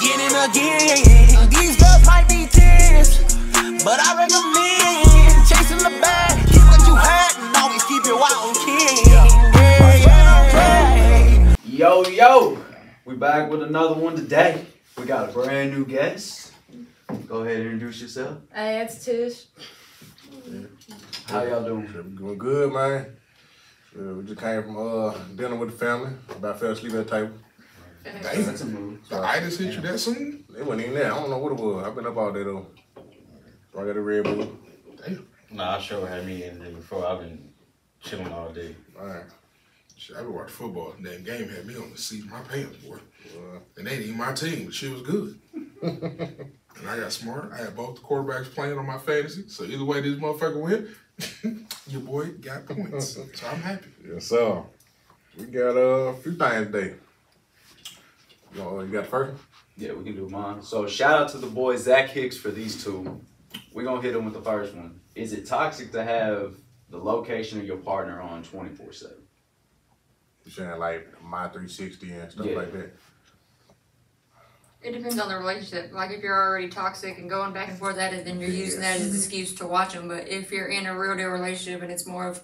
again and again. These girls might be tens, but I recommend chasing the bag. Keep what you had and always keep it wild king. Yeah, yeah, yeah. Yo, yo, we back with another one today. We got a brand new guest. Go ahead and introduce yourself. Hey, it's Tish. How y'all doing? Doing good, man. Uh, we just came from uh, dinner with the family. About fell asleep at the table. That's a move. The itis hit you that soon? They wasn't even there. I don't know what it was. I've been up all day though. I got a Red Bull. Nah, I sure had me in there before. I've been chilling all day. All right. Shit, I been watching football. That game had me on the seat of my pants, boy. Uh, And they ain't even my team, but shit was good. and I got smart. I had both the quarterbacks playing on my fantasy. So either way this motherfucker went, your boy got points. So I'm happy. yes, sir. We got uh, a few things today. You, you got the first one? Yeah, we can do mine. So shout out to the boy Zach Hicks for these two. We're gonna hit him with the first one. Is it toxic to have the location of your partner on 24 7? You saying like my 360 and stuff Yeah. like that. It depends on the relationship. Like if you're already toxic and going back and forth at it, then you're using that as an excuse to watch them. But if you're in a real deal relationship and it's more of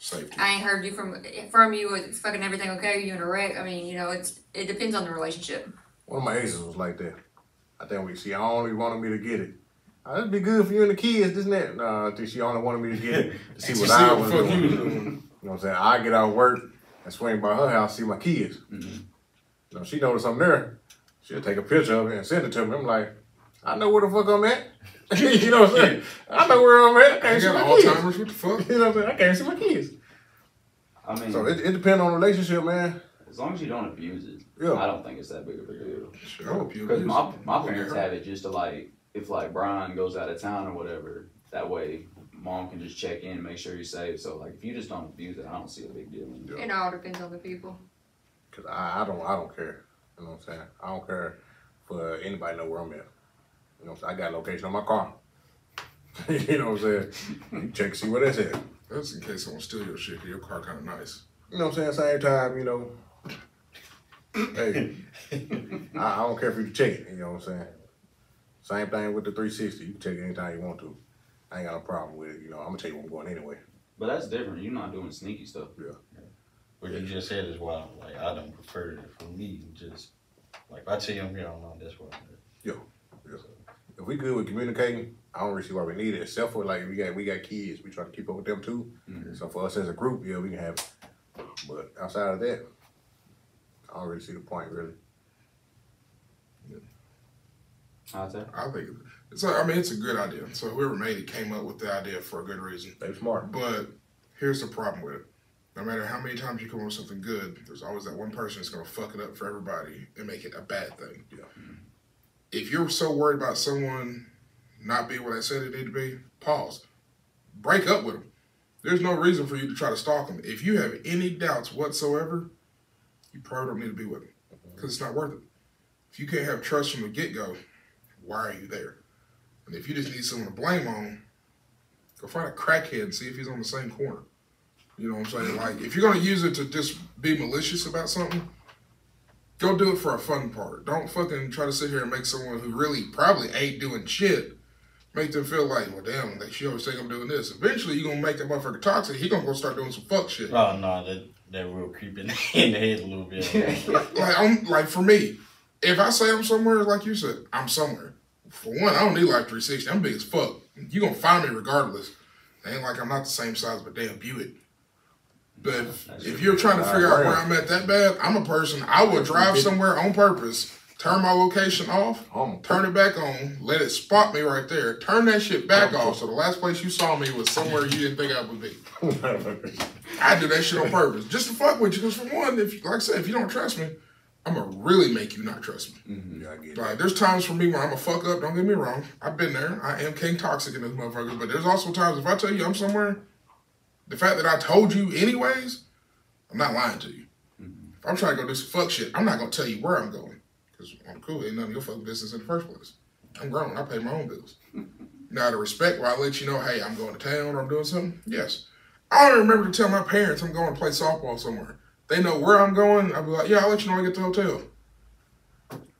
Safety. I ain't heard you from from you, it's fucking everything okay? You in a wreck? I mean, you know, it's it depends on the relationship. One of my exes was like that. I think we she only wanted me to get it. Uh, that'd be good for you and the kids, this and that. Nah, I think she only wanted me to get it to see what I was doing. you You know what I'm saying? I get out of work and swing by her house, see my kids. Mhm. You know, she noticed I'm there. She'll take a picture of it and send it to me. I'm like, I know where the fuck I'm at. you know what I'm saying? I know where I'm at. I I can't see got my kids. Alzheimer's. What the fuck? You know what I'm saying? I can't see my kids. I mean, So it, it depends on the relationship, man. as long as you don't abuse it, Yeah. I don't think it's that big of a deal. Shit, I hope you Because my, my parents have it just to like, if like Brian goes out of town or whatever, that way mom can just check in and make sure you're safe. So like, if you just don't abuse it, I don't see a big deal in it. It all depends on the people. Cause I, I don't I don't care. You know what I'm saying? I don't care for anybody to know where I'm at. You know what I'm saying? I got a location on my car. you know what I'm saying? You check see where that's at. That's in case someone steal your shit, Your car kind of nice. You know what I'm saying? Same time, you know. hey, I, I don't care if you check it. You know what I'm saying? Same thing with the 360. You can check it anytime you want to. I ain't got no problem with it. You know, I'm gonna tell you where I'm going anyway. But that's different. You're not doing sneaky stuff. Yeah. What you just said is why, like, I don't prefer it for me. Just like if I tell you I'm here, I'm not. That's what. I'm If we good with communicating, I don't really see why we need it. Except for like we got we got kids, we try to keep up with them too. Mhm. So for us as a group, yeah, we can have it. But outside of that, I don't really see the point really. How's that? I think it's. A, I mean, it's a good idea. So whoever made it came up with the idea for a good reason. They smart. But here's the problem with it. No matter how many times you come up with something good, there's always that one person that's gonna fuck it up for everybody and make it a bad thing. Yeah. If you're so worried about someone not being what I said they need to be, pause. Break up with them. There's no reason for you to try to stalk them. If you have any doubts whatsoever, you probably don't need to be with them because it's not worth it. If you can't have trust from the get go, why are you there? And if you just need someone to blame on, go find a crackhead and see if he's on the same corner. You know what I'm saying? Like, if you're gonna use it to just be malicious about something, go do it for a fun part. Don't fucking try to sit here and make someone who really probably ain't doing shit make them feel like, well, damn, like she always think I'm doing this. Eventually, you're gonna make that motherfucker toxic. He gonna go start doing some fuck shit. Oh no, that that real creeping in the head a little bit. Like, I'm like for me, if I say I'm somewhere, like you said, I'm somewhere. For one, I don't need like 360. I'm big as fuck. You gonna find me regardless. It ain't like I'm not the same size, but damn Buick. But if, you're trying to figure out where I'm at that bad, I'm a person. I will drive somewhere on purpose, turn my location off, turn it back on, let it spot me right there, turn that shit back off. So the last place you saw me was somewhere you didn't think I would be. I do that shit on purpose, just to fuck with you. Because for one, if like I said, if you don't trust me, I'm gonna really make you not trust me. yeah, get. Like there's times for me where I'm a fuck up. Don't get me wrong. I've been there. I am king toxic in this motherfucker. But there's also times if I tell you I'm somewhere, the fact that I told you anyways, I'm not lying to you. Mm-hmm. If I'm trying to go do some fuck shit, I'm not gonna tell you where I'm going because I'm cool. Ain't none of your fucking business in the first place. I'm grown. I pay my own bills. now, to respect where I let you know, hey, I'm going to town or I'm doing something. Yes, I don't remember to tell my parents I'm going to play softball somewhere. They know where I'm going. I'll be like, yeah, I'll let you know when I get to the hotel.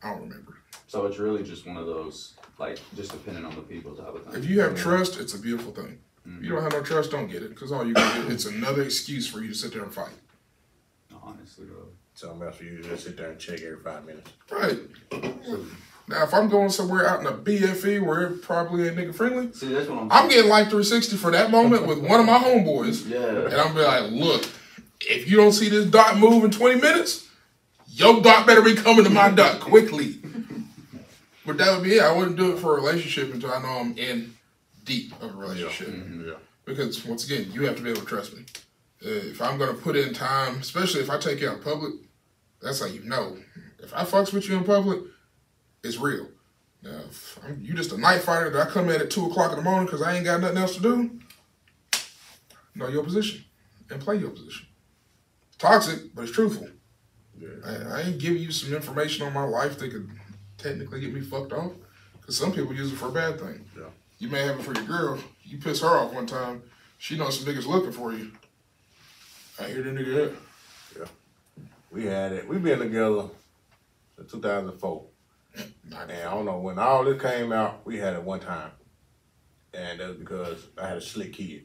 I don't remember. So it's really just one of those, like, just depending on the people type of thing. If you have trust, it's a beautiful thing. If you don't have no trust, don't get it. Because all you can get, it's another excuse for you to sit there and fight. Honestly, bro. Something else for you to just sit there and check every five minutes. Right. Now, if I'm going somewhere out in a BFE where it probably ain't nigga friendly, See, that's what I'm. I'm getting like 360 for that moment with one of my homeboys. Yeah. And I'm be like, look, if you don't see this dot move in 20 minutes, your dot better be coming to my dot quickly. but that would be it. I wouldn't do it for a relationship until I know I'm in deep of a relationship. Yeah. Because once again, you have to be able to trust me. Uh, if I'm gonna put in time, especially if I take you out in public, that's how you know. If I fucks with you in public, it's real. Now, you just a night fighter that I come in at two o'clock in the morning because I ain't got nothing else to do. Know your position and play your position. Toxic, but it's truthful. Yeah. I, I ain't giving you some information on my life that could technically get me fucked off. Because some people use it for a bad thing. Yeah. You may have it for your girl. You piss her off one time. She knows some niggas looking for you. I hear the nigga. at. We had it. We been together since 2004. And I don't know when all this came out, we had it one time. And that's because I had a slick kid.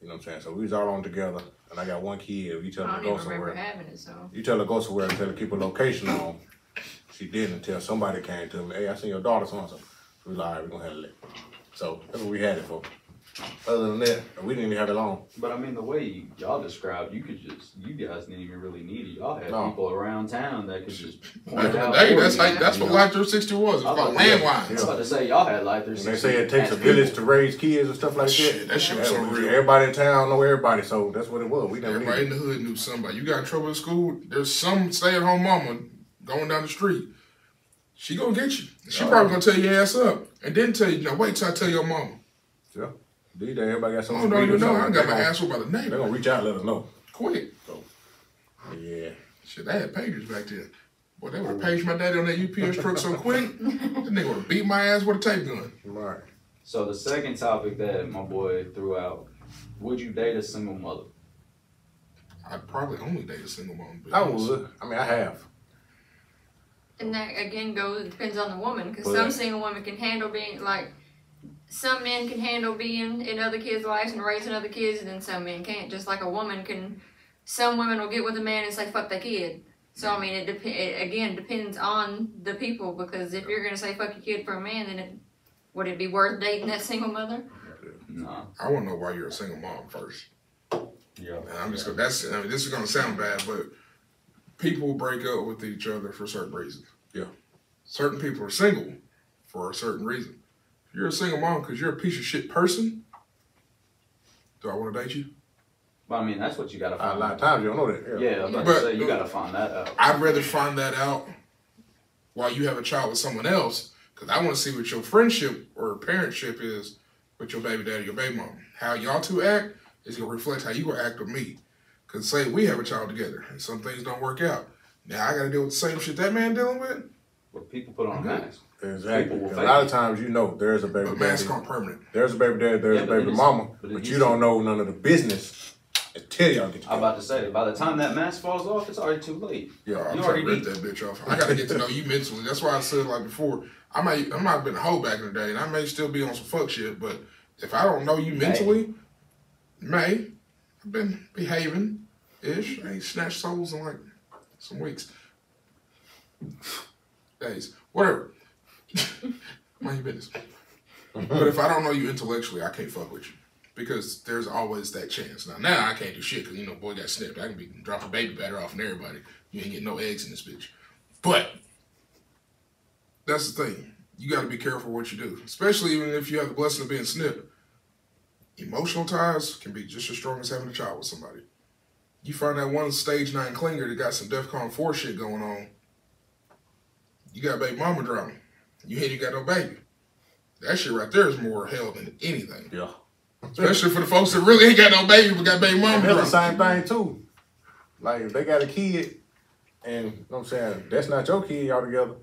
You know what I'm saying? So we was all on together, and I got one kid. You tell I her to don't go remember somewhere, having it, so. you tell her to go somewhere and tell her to keep a location on. She didn't until somebody came to me. Hey, I seen your daughter so and so. We was like, all right, we're gonna handle it. So that's what we had it for. Other than that, we didn't even have it long. But I mean, the way y'all described, you could just, you guys didn't even really need it. Y'all had No. people around town that could just point Back out. the day, for that's you, how, that's you what know? Life 360 was. It's was about to- landlines. I was about to say, y'all had like And 360. they say it takes a village people. to raise kids and stuff like that. Shit, that shit was so real. Everybody in town know everybody, so that's what it was. We never Everybody in the hood knew somebody. You got in trouble at school, there's some stay at home mama going down the street. She gonna get you. She probably gonna tell your ass up and then tell you, now wait till I tell your mama. Yeah. These days, everybody got I something. don't even know. I got They're my gonna, by the name. they're gonna reach out and let us know. Quick. So, Yeah. Shit, they had pagers back then. Boy, they would have paged my daddy on that UPS truck so quick, that nigga would have beat my ass with a tape gun. Right. So the second topic that my boy threw out: Would you date a single mother? I'd probably only date a single mom. I honest. would. I mean, I have. And that again goes, it depends on the woman, because Well, some single women can handle being, like, some men can handle being in other kids' lives and raising other kids, and then some men can't. Just like a woman can, some women will get with a man and say, fuck that kid. So, I mean, it, dep- it again depends on the people, because if you're going to say fuck your kid for a man, then it, would it be worth dating that single mother? No. I want to know why you're a single mom first. Yeah. And I'm just gonna. That's. I mean, this is gonna sound bad, but people break up with each other for certain reasons. Yeah. Certain people are single for a certain reason. If you're a single mom because you're a piece of shit person, do I want to date you? But I mean, that's what you gotta find. Out. A find. lot of times you don't know that. Yeah, I was about But- to say you gotta find that out. I'd rather find that out while you have a child with someone else because I want to see what your friendship or parentship is with your baby daddy, your baby mom. How y'all two act is gonna reflect how you gonna act with me. Cause say we have a child together and some things don't work out. Now I gotta deal with the same shit that man dealing with. But people put on mm-hmm. a Okay. mask. Exactly. People will 'Cause fake A lot of times you know there's a baby But daddy. mask on permanent. There's a baby daddy, there's Yeah, a baby mama, but but you don't know none of the business until y'all get I'm about to say, by the time that mask falls off, it's already too late. Yeah, I'm You trying already to rip that bitch off. I gotta get to know you mentally. That's why I said like before, I may I might have been a hoe back in the day and I may still be on some fuck shit, but if I don't know you mentally, may I've been behaving ish. I ain't snatched souls in like some weeks. Days. Whatever. Mind your business. but if I don't know you intellectually, I can't fuck with you. Because there's always that chance. Now, now I can't do shit because, you know, boy got snipped. I can be dropping baby batter off on everybody. You ain't getting no eggs in this bitch. But that's the thing. You got to be careful what you do, especially even if you have the blessing of being snipped. Emotional ties can be just as strong as having a child with somebody. You find that one stage nine clinger that got some DEFCON 4 shit going on. You got baby mama drama. You ain't even got no baby. That shit right there is more hell than anything. Yeah. Especially for the folks that really ain't got no baby but got baby mama And that's the same thing too. Like if they got a kid and you know what I'm saying, that's not your kid y'all together.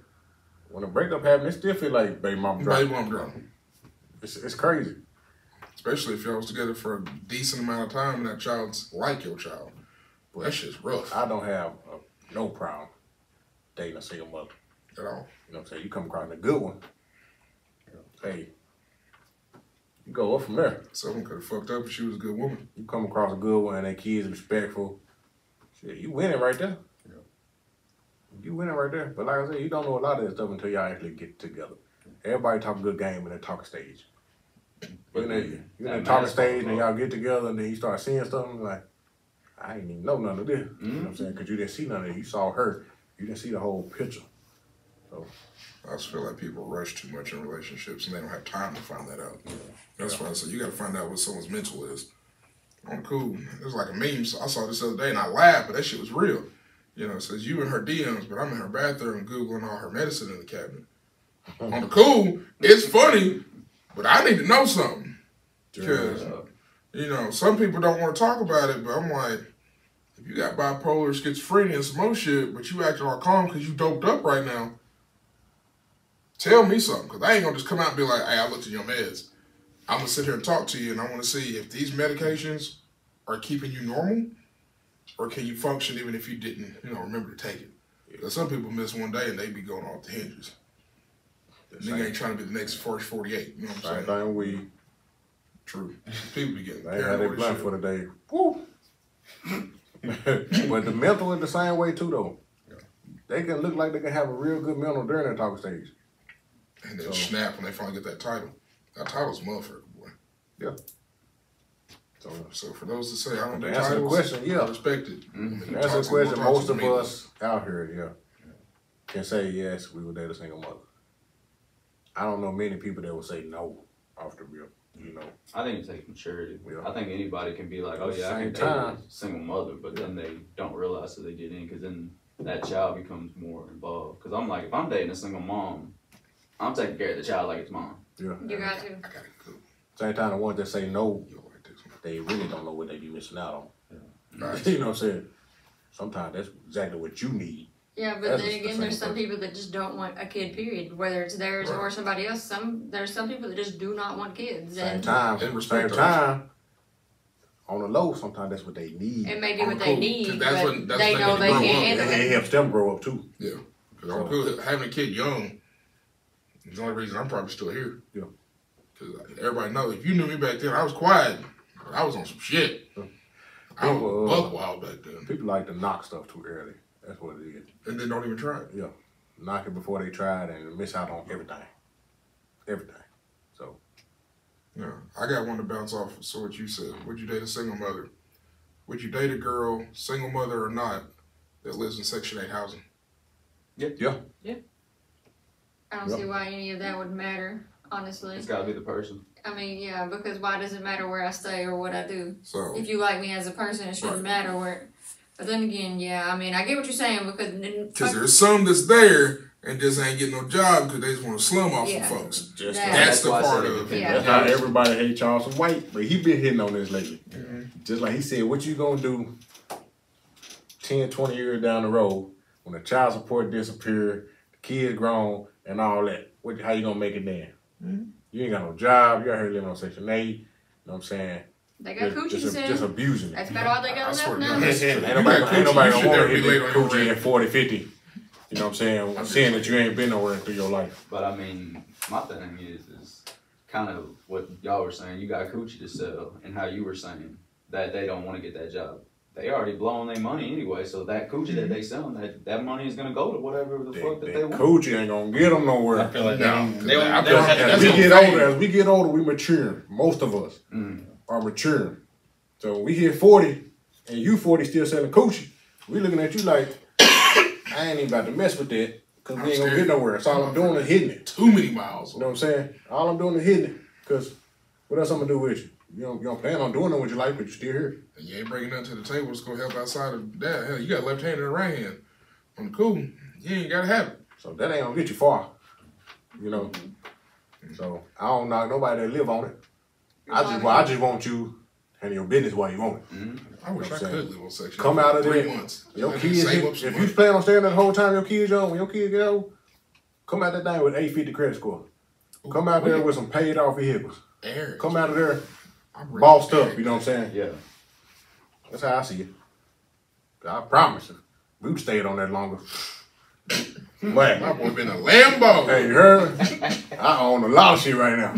When a breakup happens, it still feel like baby mama drama. Baby mama drama. It's, it's crazy. Especially if y'all was together for a decent amount of time and that child's like your child. But that shit's rough. I don't have uh, no problem dating a single mother. at all. You know what I'm saying? You come across a good one. Hey, you go up from there. Someone could have fucked up if she was a good woman. You come across a good one and that kid's respectful. Shit, you winning right there. You winning right there. But like I said, you don't know a lot of that stuff until y'all actually get together. Everybody talk a good game in that talk stage. But You know, then you that in the talking stage and y'all get together and then you start seeing something like, I ain't even know none of this. You know what Mm-hmm. I'm saying? Because you didn't see none of it. You saw her. You didn't see the whole picture. So. I just feel like people rush too much in relationships and they don't have time to find that out. That's why I said you got to find out what someone's mental is. I'm cool. It was like a meme. So I saw this the other day and I laughed, but that shit was real. You know, it says you in her DMs, but I'm in her bathroom googling all her medicine in the cabinet. On the cool, it's funny, but I need to know something. Because you know, some people don't want to talk about it, but I'm like, if you got bipolar, schizophrenia, and some more shit, but you acting all calm because you doped up right now, tell me something. Because I ain't going to just come out and be like, hey, I looked at your meds. I'm going to sit here and talk to you, and I want to see if these medications are keeping you normal or can you function even if you didn't, you know, remember to take it. Because some people miss one day and they be going off the hinges. Nigga ain't trying to be the next first 48. You know what I'm Same saying? thing we True. People be getting They had their paranoid blunt shit. for the day. Woo. but the mental is the same way too though. They can look like they can have a real good mental during that talking stage. And then So- snap when they finally get that title. That title's a motherfucker, boy. So So for those that say I don't To do answer the titles, question, yeah. I respect it. I mean, that's talk a to- question talk most of me. us out here, yeah, can say yes, we would date a single mother. I don't know many people that would say no off the rip, you mm. know. I think it takes maturity. Yeah. I think anybody can be like, oh At the yeah, I same can date a single mother, but then they don't realize that they get in because then that child becomes more involved. Because I'm like, if I'm dating a single mom, I'm taking care of the child like it's mine. Yeah. You got to. I got it cool. Same time the ones that say no, You like this one. they really don't know what they be missing out on. Yeah. Right. you know what I'm saying? Sometimes that's exactly what you need. Yeah, but That's then again, same there's some person. people that just don't want a kid. Period. Whether it's theirs or somebody else. Some there's some people that just do not want kids, Same and time, And same respect those. time, on the low, sometimes that's what they need. it may be I'm what cool, need, that's but what- that's they what know they they can't. And handle it it. helps them grow up too. Yeah. Because I'm cool. Having a kid young is the only reason I'm probably still here. Yeah. Because everybody knows if you knew me back then, I was quiet. I was on some shit. I was uh, buck wild back then. People like to knock stuff too early. That's what it is. And then don't even try it. Knock it before they try it and miss out on everything. Everything. So Yeah, I got one to bounce off. of So what you said? Would you date a single mother? Would you date a girl, single mother or not, that lives in Section Eight housing? Yeah. Yeah. Yeah. I don't Yep. see why any of that would matter. Honestly, It's got to be the person. I mean, yeah, because why does it matter where I stay or what I do? So If you like me as a person, it shouldn't Right. matter where. But then again, yeah, I mean, I get what you're saying because because there's some that's there and just ain't getting no job because they just want to slum off Yeah. some folks. just That- That's the part of it of. Yeah. that's how everybody hates Charleston White, but he been hitting on this lately. Mm-hmm. Just like he said, what you gonna do 10, 20 years down the road when the child support disappear, the kids grown, and all that? What, how you gonna make it then? Mm-hmm. You ain't got no job. You out here living on Section 8. You know what I'm saying? They got Just, coochie just, to just abusing it. That's about all they I got swear left now. God, that's- Ain't nobody, got ain't nobody gonna should want to be hit that coochie rent. at 40, 50. You know what I'm saying? I'm Saying that you ain't been nowhere through your life. But I mean, my thing is, is kind of what y'all were saying. You got coochie to sell, and how you were saying that they don't want to get that job. They already blowing their money anyway, so that coochie that they selling, that, that money is gonna go to whatever the That, fuck that that they want. coochie ain't gonna get them I nowhere. feel like No, they, they, I they, feel don't have like to As we get older, as we get older, we mature. Most of us Mm. Are mature. So we hit 40 and you 40 still selling coochie, we looking at you like, I ain't even about to mess with that because we ain't gonna scared. get nowhere. So all I'm doing is hitting it. Too many miles. You know what I'm saying? All I'm doing is hitting it because what else I'm gonna do with you? You don't, you don't plan on doing it with your life, but you're still here. And you ain't bringing nothing to the table that's gonna help outside of that. Hell, you got left hand and right hand. On the cool, you ain't gotta have it. So that ain't gonna get you far. You know. So I don't knock nobody that live on it. I just well, I just want you handle your business while you want it. Mm-hmm. I wish You know I what could live on section. Come out of three there. months. Your Let me kids, save if up some you money. plan on staying there the whole time your kids young, when your kids get old, come out that thing with 850 credit score. Come out there with some paid off vehicles. Aaron, Come out of there I'm ready. bossed up, you know what I'm saying? Yeah. That's how I see it. I promise you, we would stayed on that longer. Man, My boy been a Lambo. hey, you heard? I own a lot of shit right now.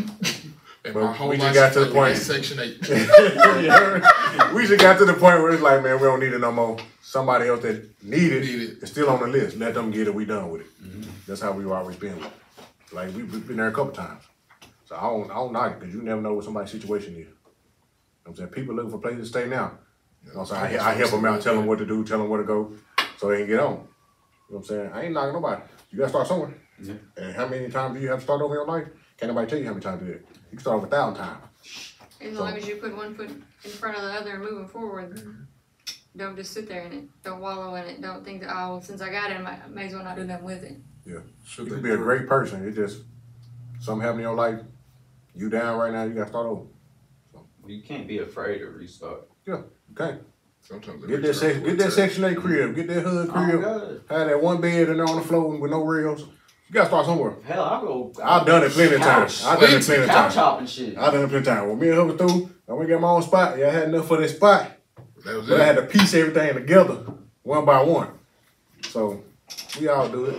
And but my whole we just got to the point. Section 8. We just got to the point where it's like, man, we don't need it no more. Somebody else that need it Need it. is still on the list. Let them get it. We done with it. Mm-hmm. That's how we've always been. Like we, we've been there a couple times. So I don't, I don't knock it because you never know what somebody's situation is. You know I'm saying? People looking for places to stay now. You know what I'm saying? I, I help them out, tell them what to do, tell them where to go, so they can get on. You know what I'm saying? I ain't knocking nobody. You gotta start somewhere. And how many times do you have to start over in your life? Can't nobody tell you how many times do it. You can start over a thousand times. As long as you put one foot in front of the other and moving forward, mm-hmm. don't just sit there in it. Don't wallow in it. Don't think that oh, since I got it, I may as well not do nothing with it. Yeah. Should You they can be a great person. It just something happened in your life. You down right now. You got to start over. You can't be afraid to restart. Yeah, okay. Sometimes Get that out section. Get a that section eight crib. Get that hood Oh, crib. God. Have that one bed in there on the floor with no rails. You got to start somewhere. Hell, I go. I've done it plenty of times. I've done it plenty of couch times. hopping shit. I've done it plenty of times. When me and her was through, I went get my own spot. Yeah, I had enough for that spot, That was but I had to piece everything together one by one. So we all do it.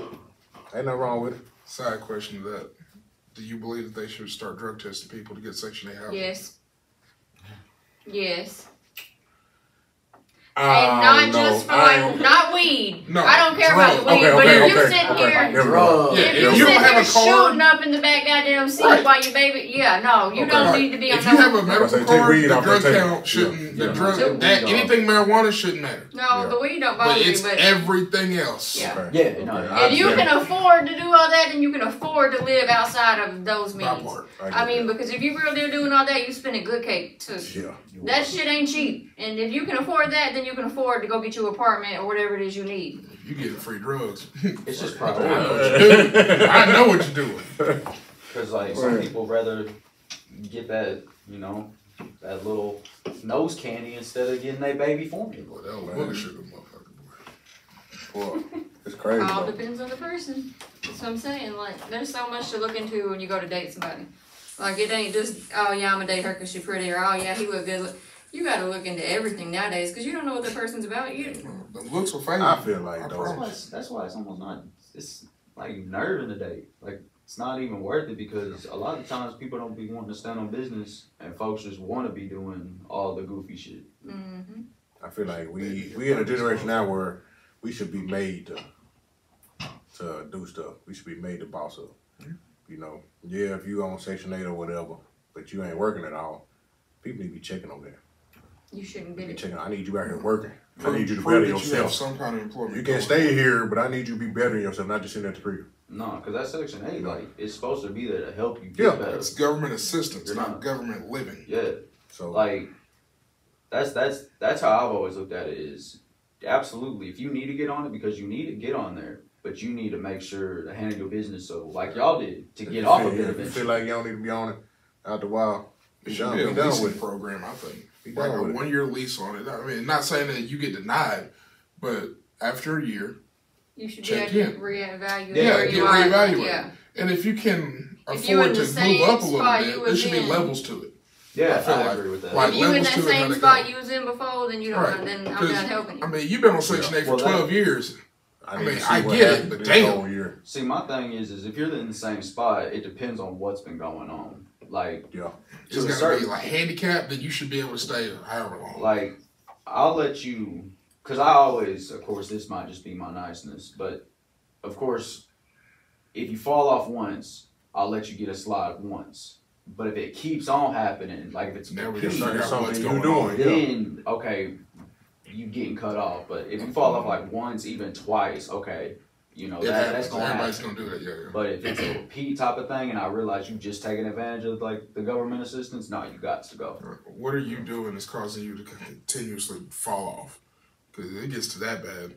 Ain't nothing wrong with it. Side question to that. Do you believe that they should start drug testing people to get Section 8 housing? Yes. Yes. I and oh, not don't just for like not weed. No, I don't care about the weed, Okay, but okay, if you okay, sitting okay. here There we go. Drugs. Yeah, if if you you sitting have here a shooting up in the back goddamn seat Right. while you baby, yeah, no, you Okay. don't Right. need to be on if no. you have a I medical say take card, weed the drug they take it. count shouldn't. Yeah. The drug Take that anything marijuana shouldn't matter. no, Yeah. the weed don't But bother me, it's but everything else. Yeah. Yeah, no, if you can afford to do all that, then you can afford to live outside of those means. I mean, because if you really doing all that, you spend a good cake too. yeah. That shit ain't cheap, and if you can afford that, then you can afford to go get you an apartment or whatever it is you need. You getting free drugs. It's just I know what you're doing. I know what you're doing. Because like some people rather get that, you know, that little nose candy instead of getting their baby formula. Boy, that was booger sugar, motherfucker. Boy. Boy, it's crazy. All though. depends on the person. That's what I'm saying. Like, there's so much to look into when you go to date somebody. Like, it ain't just, oh yeah, I'm gonna date her because she's pretty, or oh yeah, he look good. You gotta look into everything nowadays because you don't know what the person's about. You The looks will fade. I feel like I though. That's why, it's, that's why it's almost not. It's like nerve in the day. Like it's not even worth it because a lot of times people don't be wanting to stand on business, and folks just want to be doing all the goofy shit. Mm-hmm. I feel like we we in a generation now where we should be made to to do stuff. We should be made to boss up. You know, yeah, if you on Section Eight or whatever, but you ain't working at all, people need to be checking on that. You shouldn't Be get it. checking. I need you out here working. I need you to prove better that You have yourself. some kind of employment. You can going. stay here, but I need you to be better yourself, not just sitting at the crib. No, because that section eight, like, it's supposed to be there to help you get Yeah. better. It's government assistance, You're not not- government living. Yeah, So like that's that's that's how I've always looked at it. Is absolutely if you need to get on it because you need to get on there, but you need to make sure to handle your business so like y'all did to get you off feel, of it if you eventually. feel like you don't need to be on it after a while. It be should done. be a done leasing with it. program, I think. Be Like a one year lease on it. I mean, not saying that you get denied, but after a year, You should Check be able to in. reevaluate Yeah, get you are. reevaluated. Yeah. and if you can If you afford to move up a little bit, there was should be levels to it. yeah, I feel I like- agree with that. like- If you in levels that to it, how same spot go. you was in before, then you don't. Right. Then I'm 'Cause, done helping you. I mean, you've been on Section 8 for Well, that- 12 years. I mean, to see I get it, but damn. year. See, my thing is, is if you're in the same spot, it depends on what's been going on. Like, Yeah. It's To a got to be certain- like handicapped, then you should be able to stay however long. like I'll let you, cause I always, of course, this might just be my niceness, but of course, if you fall off once, I'll let you get a slide once. But if it keeps on happening, like if it's Now we just repeating, figure out what's something you going on. doing. Yeah. then okay, you getting cut off. But if you fall off like once, even twice, okay, you know that, that's gonna Everybody's happen. going to do that, yeah, yeah. But if it's a repeat type of thing, and I realize you just taking advantage of like the government assistance, no, you got to go. What are you doing that's causing you to continuously fall off? Because it gets to that bad.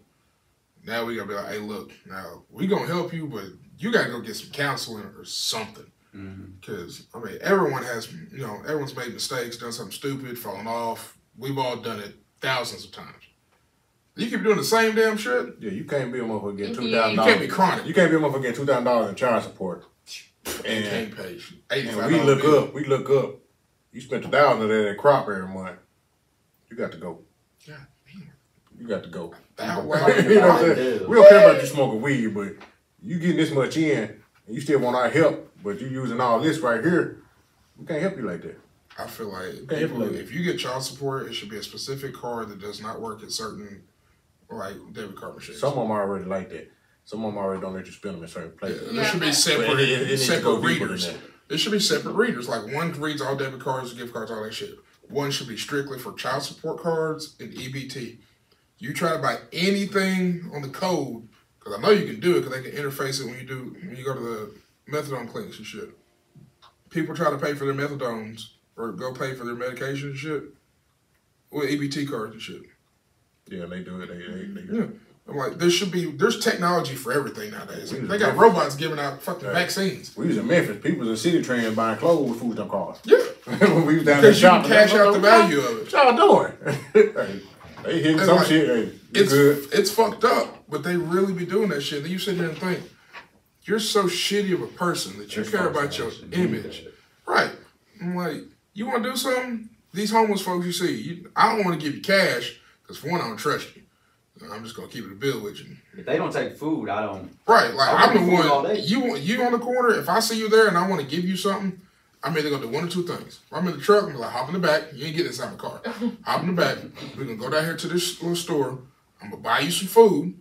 Now we gotta be like, hey, look, now we gonna help you, but you gotta go get some counseling or something. Mm-hmm. Because I mean, everyone has, you know, everyone's made mistakes, done something stupid, fallen off. We've all done it thousands of times. You keep doing the same damn shit. Yeah, you can't be a motherfucker getting If two you- thousand You dollars. can't be chronic. You can't be a motherfucker getting two thousand dollars in child support. You And, can't pay and we look up, we look up. You spent a thousand of that at crop every month. You got to go. God damn. You got to go. That you know what I'm saying? We don't care about you smoking weed, but you getting this much in, and you still want our help, but you using all this right here, we can't help you like that. I feel like people, if- if you get child support, it should be a specific card that does not work at certain like debit card machines. Some of them already like that. Some of them already don't let you spend them in certain Yeah, places. there should be separate But it- it separate go deeper than readers. There should be separate readers. Like one reads all debit cards, gift cards, all that shit. One should be strictly for child support cards and EBT. You try to buy anything on the code because I know you can do it because they can interface it when you do when you go to the methadone clinics and shit. People try to pay for their methadones or go pay for their medication and shit with EBT cards and shit. Yeah, they do it. They, they, they, mm-hmm. Yeah. I'm like, there should be there's technology for everything nowadays. They got robots giving out fucking vaccines. We was in Memphis. People was in Citi Trend buying clothes with food stamp cards. Yeah. when we was down there shopping. cash out the value of it. What y'all doing? hey, they hitting And some like, shit. Hey, It's good. it's fucked up, but they really be doing that shit. Then you sit here and think, you're so shitty of a person that you care about your image. Right. I'm like, you want to do something? These homeless folks you see, you, I don't want to give you cash because for one, I don't trust you. I'm just gonna keep it a bill with you. If they don't take food, I don't. Right, like I'll I'm the you all one. day. You want you on the corner. If I see you there and I want to give you something, I'm either gonna do one or two things. If I'm in the truck, I'm gonna like hop in the back. You ain't getting inside my car. hop in the back. We're gonna go down here to this little store. I'm gonna buy you some food.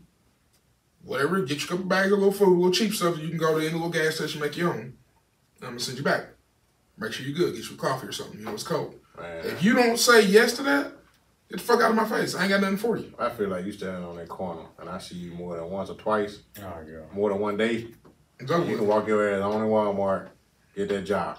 Whatever, get you a couple bags of little food, little cheap stuff. You can go to any little gas station, make your own. And I'm gonna send you back. Make sure you're good. Get you a coffee or something. You know it's cold. Man, If you don't say yes to that, get the fuck out of my face. I ain't got nothing for you. I feel like you standing on that corner and I see you more than once or twice, Oh, yeah. more than one day. It's over You can walk your ass on in Walmart, get that job.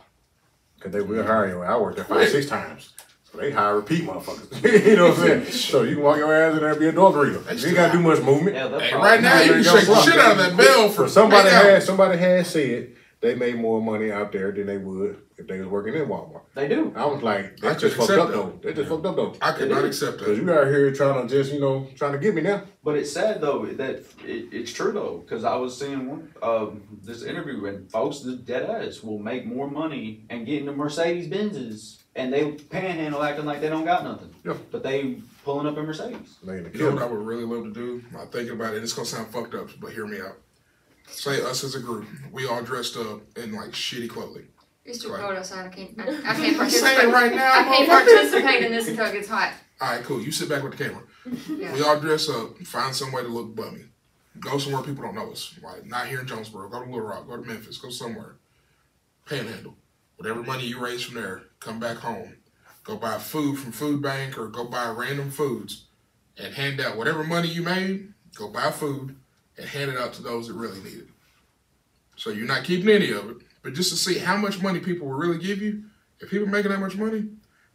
Cause they will hire you. I worked there five, six times. So they hire repeat motherfuckers. you know what I'm saying? So you can walk your ass in there and be a dog greeter. You ain't gotta do much movement. Yeah, Hey, right now you can There shake the shit out of that bell for So somebody eight had somebody had said they made more money out there than they would if they was working in Walmart. They do. I was like, I that's just fucked up accept though. They just fucked up though. I could not accept accept Cause that. you out here trying to just, you know, trying to get me now. But it's sad though that it, it's true though because I was seeing one um, this interview and folks the dead ass will make more money and get into Mercedes Benzes and they panhandle acting like they don't got nothing. Yeah. But they pulling up in Mercedes. They in the You know what I would really love to do? I'm thinking about it. It's gonna sound fucked up, but hear me out. Say us as a group, we all dressed up in like shitty clothing. It's too Right. cold outside. I can't. I, I can't I'm participate. right now, I can't participate in this until it gets hot. All right, cool. You sit back with the camera. Yeah. We all dress up. Find some way to look bummy. Go somewhere people don't know us. Like not here in Jonesboro. Go to Little Rock. Go to Memphis. Go somewhere. Panhandle. Whatever money you raise from there, come back home. Go buy food from Food Bank or go buy random foods, and hand out whatever money you made. Go buy food and hand it out to those that really need it. So you're not keeping any of it, but just to see how much money people will really give you. If people making that much money,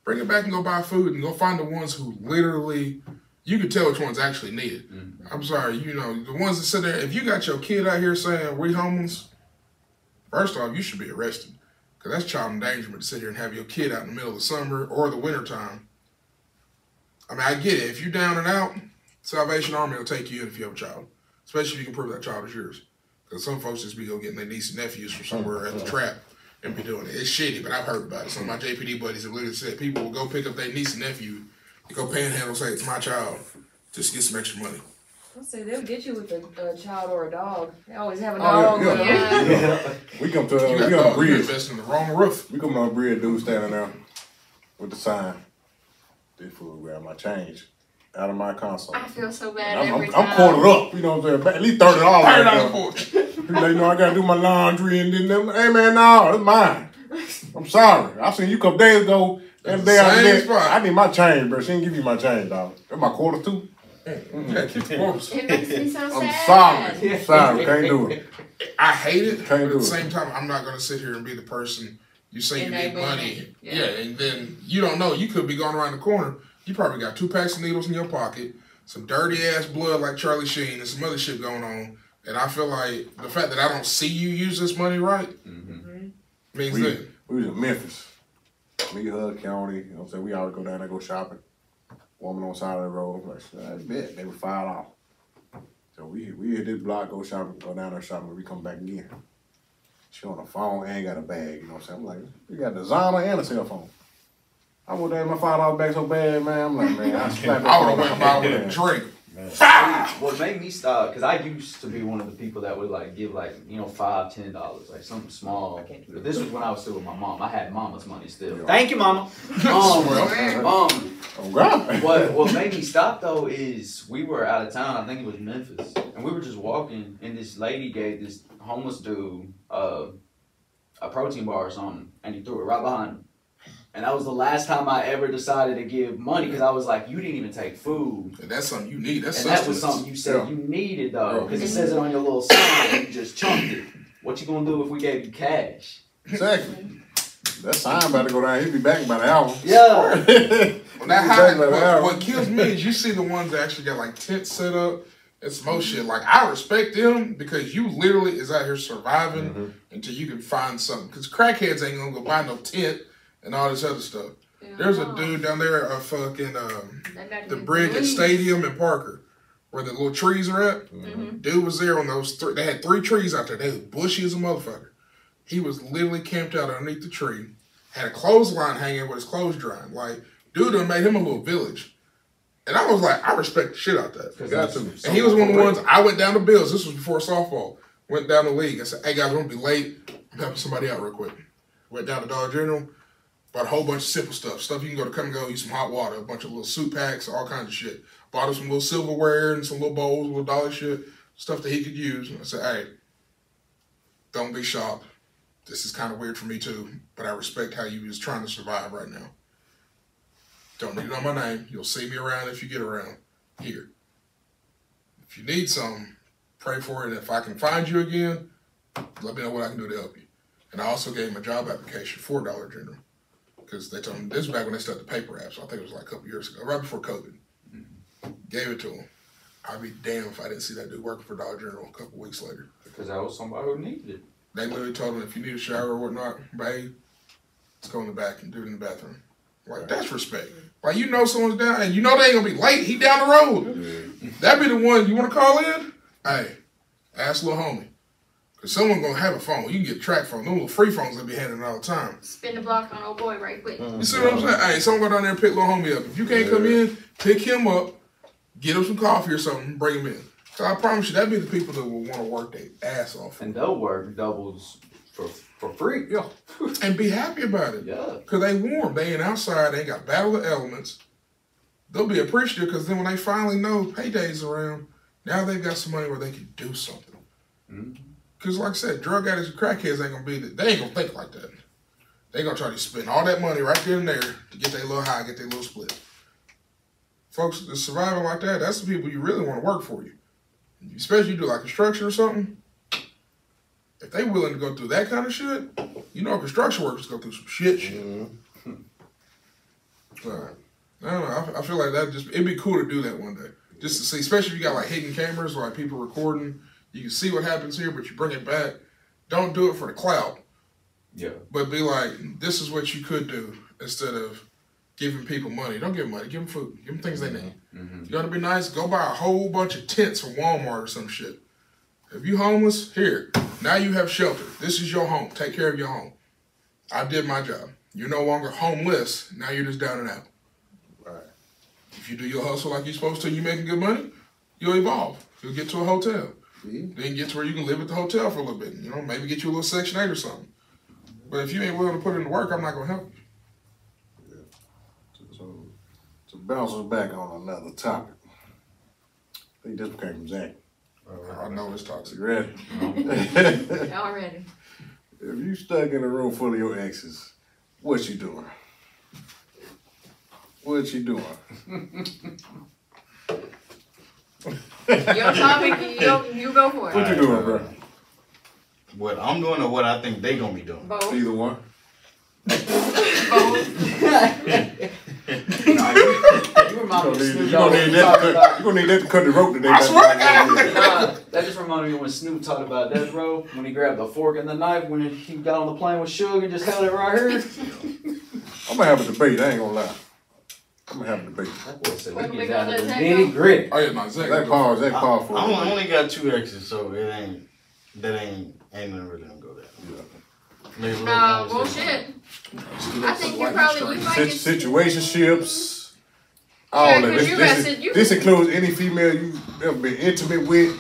bring it back and go buy food and go find the ones who literally you can tell which ones actually need it. Mm-hmm. I'm sorry, you know, the ones that sit there, if you got your kid out here saying we homeless, first off, you should be arrested. Because that's child endangerment to sit here and have your kid out in the middle of the summer or the winter time. I mean, I get it. If you're down and out, Salvation Army will take you in if you have a child. Especially if you can prove that child is yours. Because some folks just be go getting their niece and nephews from somewhere at the trap and be doing it. It's shitty, but I've heard about it. Some of my JPD buddies have literally said people will go pick up their niece and nephew and go panhandle and say, it's my child, just get some extra money. I'll say they'll get you with a, a child or a dog. They always have a Oh, yeah, dog. yeah. with them. We come to You uh, we got on the dog, you bridge. invest in the wrong roof. We come on the bridge, dude standing there with the sign. This fool grab my change out of my console. I feel so bad I'm, every I'm, time. I'm quartered up, you know what I'm saying? At least thirty dollars. Turn on the porch. He like, you know, I gotta do my laundry and then them. Hey man, no, it's mine. I'm sorry. I seen you a couple days ago. And the day after same spot. I need my change, bro. She didn't give you my change, dog. That's my quarter too. You gotta keep the quarters. It makes me so I'm sad. sorry. I'm sorry. Can't do it. I hate it, Can't but at do the it. same time, I'm not gonna sit here and be the person you say you need money. Yeah. Yeah. and then you don't know. You could be going around the corner. You probably got two packs of needles in your pocket, some dirty ass blood like Charlie Sheen, and some other shit going on. And I feel like the fact that I don't see you use this money right mm-hmm. means We, that we was in Memphis. Me, her, County, you know what I'm saying? We always go down there, go shopping. Woman on the side of the road, like, shit, I bet they were five off. So we we hit this block, go shopping, go down there shopping, we come back again. She on the phone and got a bag, you know what I'm saying? I'm like, you got designer and a cell phone. I went down my five dollar bag so bad, man. I'm like, man, I slapped I would have went by with a drink. What made me stop? Because I used to be one of the people that would like give like you know five, ten dollars, like something small. But this was when I was still with my mom. I had mama's money still. Thank you, mama. Um, Rare. um, Oh what what made me stop though is we were out of town. I think it was Memphis, and we were just walking, and this lady gave this homeless dude uh, a protein bar or something, and he threw it right behind him. And that was the last time I ever decided to give money because I was like, you didn't even take food. And that's something you need. That's And that was something you said Yeah. you needed though, because it says it on your little sign. and You just chunked it. What you gonna do if we gave you cash? Exactly. That sign about to go down. He'll be back in about an hour. Yeah. Well, that You high, take that what, what kills me is you see the ones that actually got like tents set up and some more shit. Like I respect them because you literally is out here surviving Mm-hmm. until you can find something. Because crackheads ain't gonna go buy no tent and all this other stuff. There's a dude down there, a fucking um, the bridge at Stadium in Parker, where the little trees are at. hmm Dude was there on those three. They had three trees out there. They was bushy as a motherfucker. He was literally camped out underneath the tree. Had a clothesline hanging with his clothes drying. Like, dude done made him a little village. And I was like, I respect the shit out that. Got to. And he was one of the ones, I went down to Bills. This was before softball. Went down the league. I said, hey guys, I'm going to be late. I'm helping somebody out real quick. Went down to Dollar General. Bought a whole bunch of simple stuff. Stuff you can go to come and go, use some hot water, a bunch of little soup packs, all kinds of shit. Bought him some little silverware and some little bowls, little dollar shit, stuff that he could use. And I said, hey, don't be shocked. This is kind of weird for me too, but I respect how you is trying to survive right now. Don't need it on my name. You'll see me around if you get around. Here. If you need something, pray for it. And if I can find you again, let me know what I can do to help you. And I also gave him a job application for Dollar General because they told him this was back when they started the paper apps. I think it was like a couple years ago, right before COVID. Mm-hmm. Gave it to him. I'd be damned if I didn't see that dude working for Dollar General a couple weeks later. Because I was somebody who needed it. They literally told him if you need a shower or whatnot, babe, let's go in the back and do it in the bathroom. Like that's respect. Like you know someone's down and you know they ain't gonna be late. He down the road. That'd be the one you want to call in. Hey, ask little homie, cause someone gonna have a phone. You can get a TracFone. Them little free phones they be handing all the time. Spin the block on old boy right quick. You see what I'm saying? Hey, someone go down there and pick little homie up. If you can't come in, pick him up, get him some coffee or something, bring him in. So I promise you, that be the people that will want to work their ass off And they'll work doubles for for free. Yeah. and be happy about it. Yeah. Cause they warm. They ain't outside. They ain't got battle of elements. They'll be appreciative because then when they finally know payday's around, now they've got some money where they can do something. Mhm. Cause like I said, drug addicts and crackheads ain't gonna be. They ain't gonna think like that. They gonna try to spend all that money right then and there to get their little high, get their little split. Folks that's surviving like that, that's the people you really want to work for you. Especially if you do like construction or something. If they willing to go through that kind of shit, you know construction workers go through some shit shit. Mhm. So, I don't know. I, I feel like that just it'd be cool to do that one day, just to see. Especially if you got like hidden cameras, or, like people recording. You can see what happens here, but you bring it back. Don't do it for the clout, Yeah. but be like, this is what you could do instead of giving people money. Don't give them money. Give them food. Give them things they need. Mm-hmm. You gotta be nice? Go buy a whole bunch of tents from Walmart or some shit. If you homeless, here. Now you have shelter. This is your home. Take care of your home. I did my job. You're no longer homeless. Now you're just down and out. Right. If you do your hustle like you're supposed to and you're making good money, you'll evolve. You'll get to a hotel. See? Then get to where you can live at the hotel for a little bit. You know, maybe get you a little Section 8 or something. But if you ain't willing to put in the work, I'm not going to help you. So, to bounce us back on another topic. I think this came from Zach. Oh, I know it's toxic. You ready? Y'all ready? if you stuck in a room full of your exes, what you doing? What you doing? Your topic, you go, you go for What you doing, bro? What I'm doing or what I think they gonna be doing. Both. Either one. Both. Nah, you, you remind me Snoop gonna Dogg need when that to cut, you gonna need that to cut the rope today. I swear to God. Nah, that just reminded me when Snoop talked about Death Row when he grabbed the fork and the knife when he got on the plane with Suge and just held it right here. I'm gonna have a debate. I ain't gonna lie. I'm gonna have a debate. That boy said we gets gonna out of the let nitty gritty. Oh, yeah, no, Zach. That pause. That pause for. I, I only got two exes, so it ain't that ain't ain't nothing really gonna go there. Maybe a little No, bullshit. I think you probably you might Sit- get situationships. All Yeah, of 'cause this. This, arrested- you- this includes any female you ever been intimate with.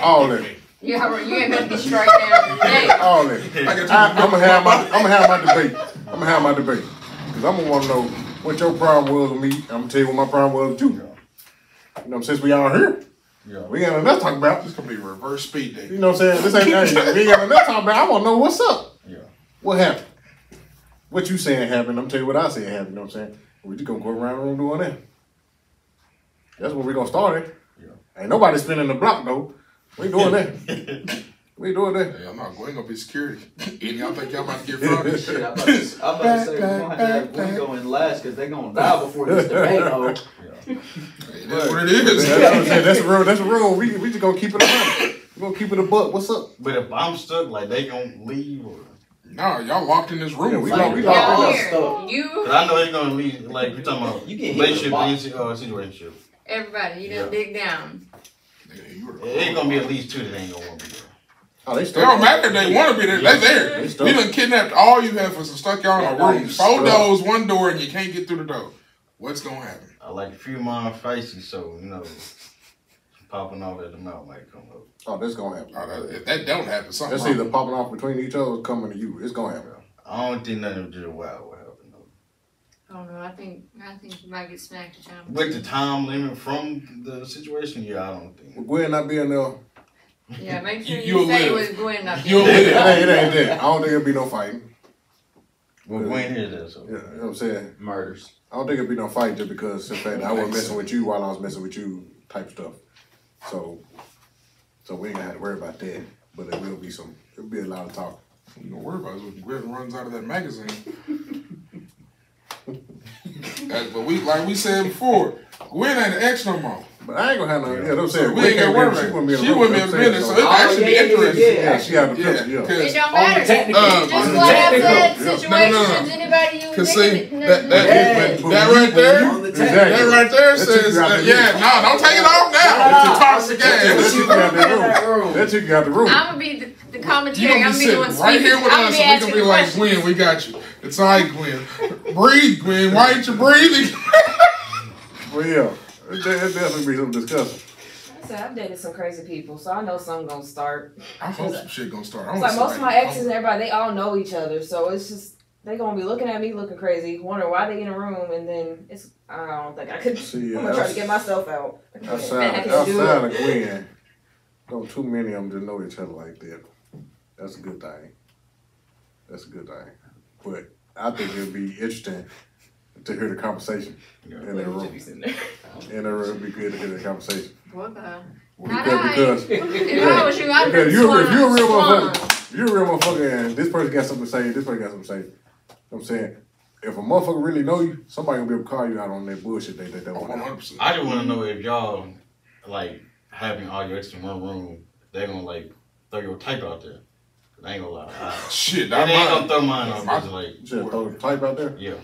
All of it. You, you ain't gonna be straight down today. All of it. I, I'm gonna have my I'm gonna have my debate. I'm gonna have my debate because I'm gonna want to know what your problem was with me. I'm gonna tell you what my problem was with you. You know, since we all here, Yeah. we got enough to talk about. This. It's gonna be reverse speed day. You know what I'm saying? This ain't hey, we ain't got enough to talk about. I want to know what's up. Yeah. What happened? What you saying happened? I'm tell you what I saying happened. You know what I'm saying? We just gonna go around the room doing that. That's where we gonna start it. Yeah. Ain't nobody spinning the block though. We ain't doing that. we ain't doing that. Hey, I'm not going to be security. And y'all think y'all about to get frauded? Shit, I'm about to, I'm about to say we're gonna have to have in last because they're gonna die before this debate. Oh, Hey, that's what it is. That's, what saying. that's a rule. That's a rule. We we just gonna keep it a hundred. We gonna keep it a buck. What's up? But if I'm stuck, like they gonna leave or No, y'all locked in this room. Yeah, we Like, locked- we Yeah, locked here, stuff. you, Cause I know they're gonna leave. Like you talking about You get hit with a relationship, uh, situation. everybody, you done Yeah. dig down. Nigga, you It ain't gonna be at least two that ain't gonna want to be there. Oh, they It don't matter if they want to be there. They They there. stuck. We done kidnapped all you have for some stuck y'all in Yeah, a room. you Four doors, one door, and you can't get through the door. What's gonna happen? I like a few mile feisty, so you know, popping off at the mouth might come up. Oh, that's gonna happen. Oh, that, if that don't happen, something That's wrong. either popping off between each other coming to you. It's gonna happen. I don't think nothing with just wild will happen though. I don't know. I think I think you might get smacked a time. With the time limit from the situation, yeah, I don't think. With Gwen not being there, Yeah, make sure You- you, you'll stay live. with Gwen up You'll there. it live. ain't, it ain't that. I don't think it'll be no fighting. Well, Gwen is there, so Yeah, you know what I'm saying? murders. I don't think it'll be no fight just because in fact I wasn't messing with you while I was messing with you type stuff. So, so we ain't gonna have to worry about that. But it will be some. It'll be a lot of talk. You don't worry about it when Gwen runs out of that magazine. That's- but we, like we said before, Gwen ain't an ex no more. But I ain't gonna have no. Yeah, I'm So saying we ain't Gwen got can't worry She it. wouldn't be in the She wouldn't be in saying, business, so so- it Oh, actually yeah, yeah, interesting. yeah. Yeah, she got the Yeah, picture. Yeah. 'cause It don't matter. technical- Um, Just on the like I technical- said, yeah. situations, No, no, no. anybody you Cause think see, it- that- that- Yeah. That right there, Exactly. that right there That says, uh, the yeah, room. no, don't take it off now. Nah, It's a toxic that That ass. took you out the that room. room. That took you out the room. I'm gonna be the, the commentary. I'm gonna be doing sitting right here speaking. with I'm us, gonna be we asking gonna be like. Gwen, we got you. It's all right, Gwen. Breathe, Gwen. Why ain't you breathing? Well, yeah, it it definitely be some discussion. I said I've dated some crazy people, so I know something gonna start. I hope some shit gonna start. I It's wanna like most of my exes and everybody, they all know each other, so it's just they gonna be looking at me looking crazy, wondering why they in a room, and then it's I don't think I could. See, I'm gonna try to get myself out. Outside, outside of Gwen, don't too many of them just know each other like that. That's a good thing. That's a good thing. But I think it'd be interesting to hear the conversation Yeah. in that room. In that room, it'd be good to hear the conversation. What the? Because, Not because If I was you, I'd Because be you, if you're a real motherfucker, you're a real motherfucker, and this person got something to say, this person got something to say. You know what I'm saying, if a motherfucker really know you, somebody gonna be able to call you out on that bullshit they they Oh, don't want. 100%. I just want to know if y'all like having all your exes in one room, they gonna like throw your type out there. I ain't gonna lie. I, Shit, they that ain't gonna throw mine out My- there. Like, You should throw the type out there. yeah.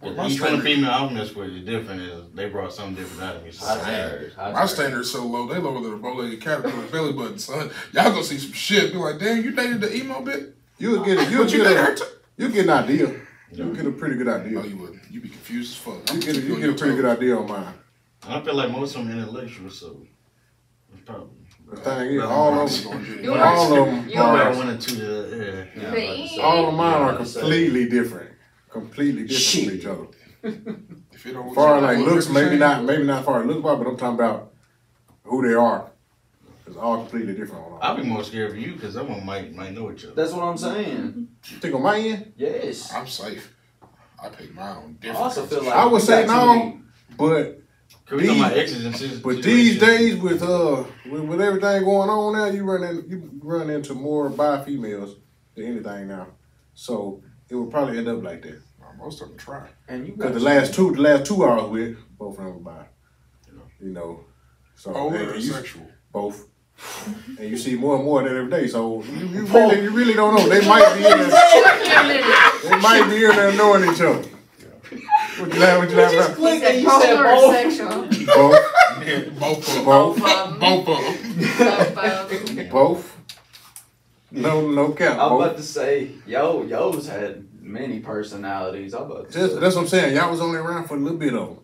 Well, my Each one standard- female I mess with is different. Is they brought something different out of me. So Hot I ain't- tires, hot My tires. standards so low, they lower than a bow-legged caterpillar belly button, son. Y'all gonna see some shit. Be like, damn, you dated the emo bit? You'll get it. You'll But you get dated a. You'll get an idea. Yeah. You'll get a pretty good No, idea. you wouldn't. You be confused as fuck. You get a, you get a pretty good idea on mine. I feel like most of them intellectual, so it's probably. The thing is, all of them, all of them, Yours. Probably are, one or two. That, yeah. Yeah, I'm about to The say. all of mine are about to say. completely different. Completely different from each other. If it don't far as like looks, maybe same, not, maybe not far as looks wise, but I'm talking about who they are. It's all completely different. I'll be more scared for you because someone might might know each other. That's what I'm saying. You think on my end? Yes. I'm safe. I pick my own I also feel like I would you say no, but Cause we These- exes but these days with uh with, with everything going on now, you run in you run into more bi females than anything now. So it would probably end up like that. Nah, most of them try. and you got Because the last many- two the last two I was with, both of them were bi. You know. So Polar and you- sexual? both. And you see more and more of that every day. So you, you really you really don't know. They might be in there. Wait a minute. They might be in there knowing each other. What you laugh? What you laugh just about? He clicked said and you said polar or both. sexual. Both. Both of them. Both. Both of them. Both of them. Both of them. Both. No, no cap. I'm about to say, yo, yo's had many personalities. I'm about to That's, say. that's what I'm saying. Y'all was only around for a little bit of them.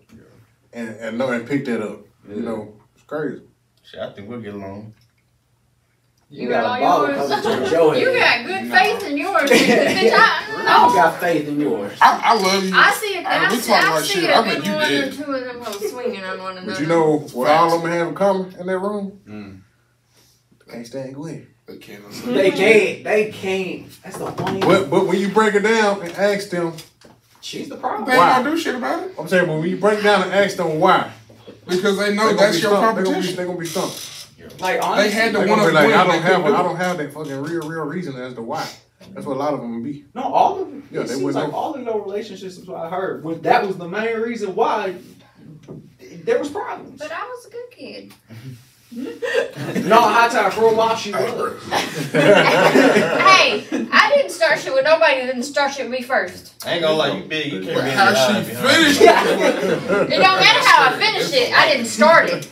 And and no and picked that up. You know, it's crazy. Shit, I think we'll get along. You You got got a all yours. coming towards your You head. got good No. faith in yours. bitch. I, I got faith in yours. I, I love you. I see it. I- I, we see, talking I see shit. it. I I bet you one or did. two of them hoes swinging on one another. But you know what all of them have in common in that room? Mm. Can't stand Gwen. They can't. They can't. They can't. That's the funny. But but when you break it down and ask them, She's the problem. They ain't Why? gonna do shit about it I'm saying, but when you break it down and ask them why, because they know they that's be your stumped. They gonna be, they gonna be stumped. Like honestly, They had the They one gonna like, Gwen. I don't have, couldn't a, I do don't have that fucking real, real reason as to why. That's what a lot of them be. No, all of them. Yeah, it they seems wouldn't like know. all of your relationships, is what I heard. Was, that was the main reason why there was problems. But I was a good kid. no, high time for a while she was. bro. hey, I didn't start shit with nobody that didn't start shit with me first. I ain't gonna lie, you big. You can't But be how she behind. finished it. It don't matter how I finished it. I didn't start it.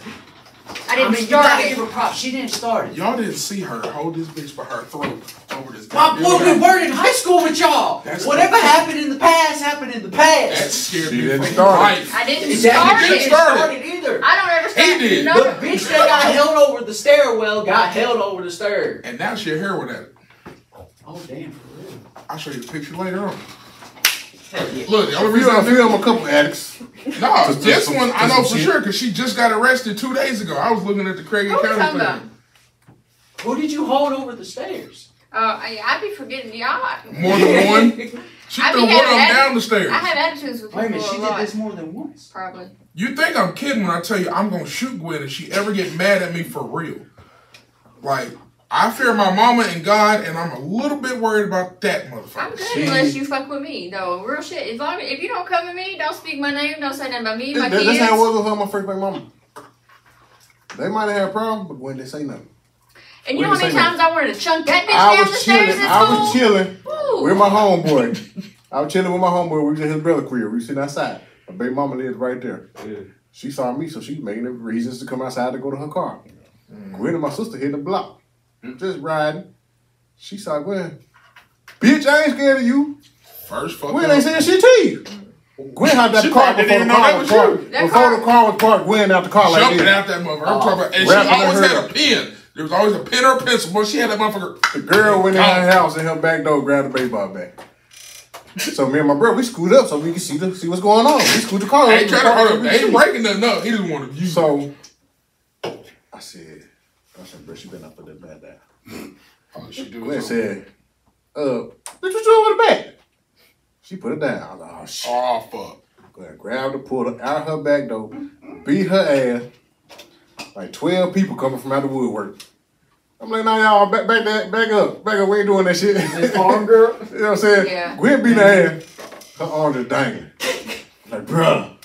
I didn't mean start it. her props. She didn't start it. Y'all didn't see her hold this bitch by her throat over this. My boy, we guy. weren't in high school with y'all. That's Whatever crazy. happened in the past happened in the That past. scared She me didn't start it. life. I didn't Exactly. start She didn't it. didn't start start it. it either. I don't ever start did. No, The bitch that got held over the stairwell got held over the stair. And now she a heroin addict. Oh damn, for real. I'll show you the picture later on. Hell yeah. Look, the only We reason I done knew film a couple addicts. No, this just- one I know for sure because she just got arrested two days ago. I was looking at the Craig Who we County talking thing. about? Who did you hold over the stairs? Uh, I, I be forgetting y'all. More than one. She I threw one of them having down the stairs. I have attitudes with Wait a people minute, she did this more than once. Probably. You think I'm kidding when I tell you I'm gonna shoot Gwen if she ever get mad at me for real? Like I fear my mama and God, and I'm a little bit worried about that motherfucker. I'm motherfucker. good She- unless you fuck with me, though. Real shit. As long as if you don't come with me, don't speak my name, don't say nothing about me, my That- kids. that's how it was with her, my first baby mama. They might have had a problem, but when they say nothing. and you know how many second. times I wanted to chunk that bitch I down the was stairs chilling. in I was chilling Woo. with my homeboy. I was chilling with my homeboy. We was at his brother crib. We was sitting outside. My baby mama lived right there. She saw me, so she making the reasons to come outside to go to her car. Mm. Gwen and my sister hit the block. Mm-hmm. Just riding. She saw Gwen. Bitch, I ain't scared of you. First fuck Gwen up. ain't saying shit to you. Gwen had that She car probably before the car was was parked. you. That Before car- the car was parked, Gwen out the car like jumping out that motherfucker. I'm talking about, and she Rapping always her had a pen. There was always a pen or a pencil, but she had that motherfucker. The girl went in her house and her back door grabbed the baseball bat. So me and my brother, we screwed up so we could see the, see what's going on. We screwed the car They up. ain't trying to hold up. Ain't breaking nothing up. He just wanted you. So I said, I said, bro, she been up for that bad that. oh, she do Gwen it. said, uh, bitch, what you doing with the bat? She put it down. I was like, oh shit. Oh fuck. Gwen grabbed her, pulled her out of her back door, beat her ass. Like 12 people coming from out the woodwork. I'm like, nah, y'all, back, back, that, back up. Back up, we ain't doing that shit. This farm girl. You know what I'm saying? Yeah. Gwen beat her ass. Her arm just dangling. Like, bruh.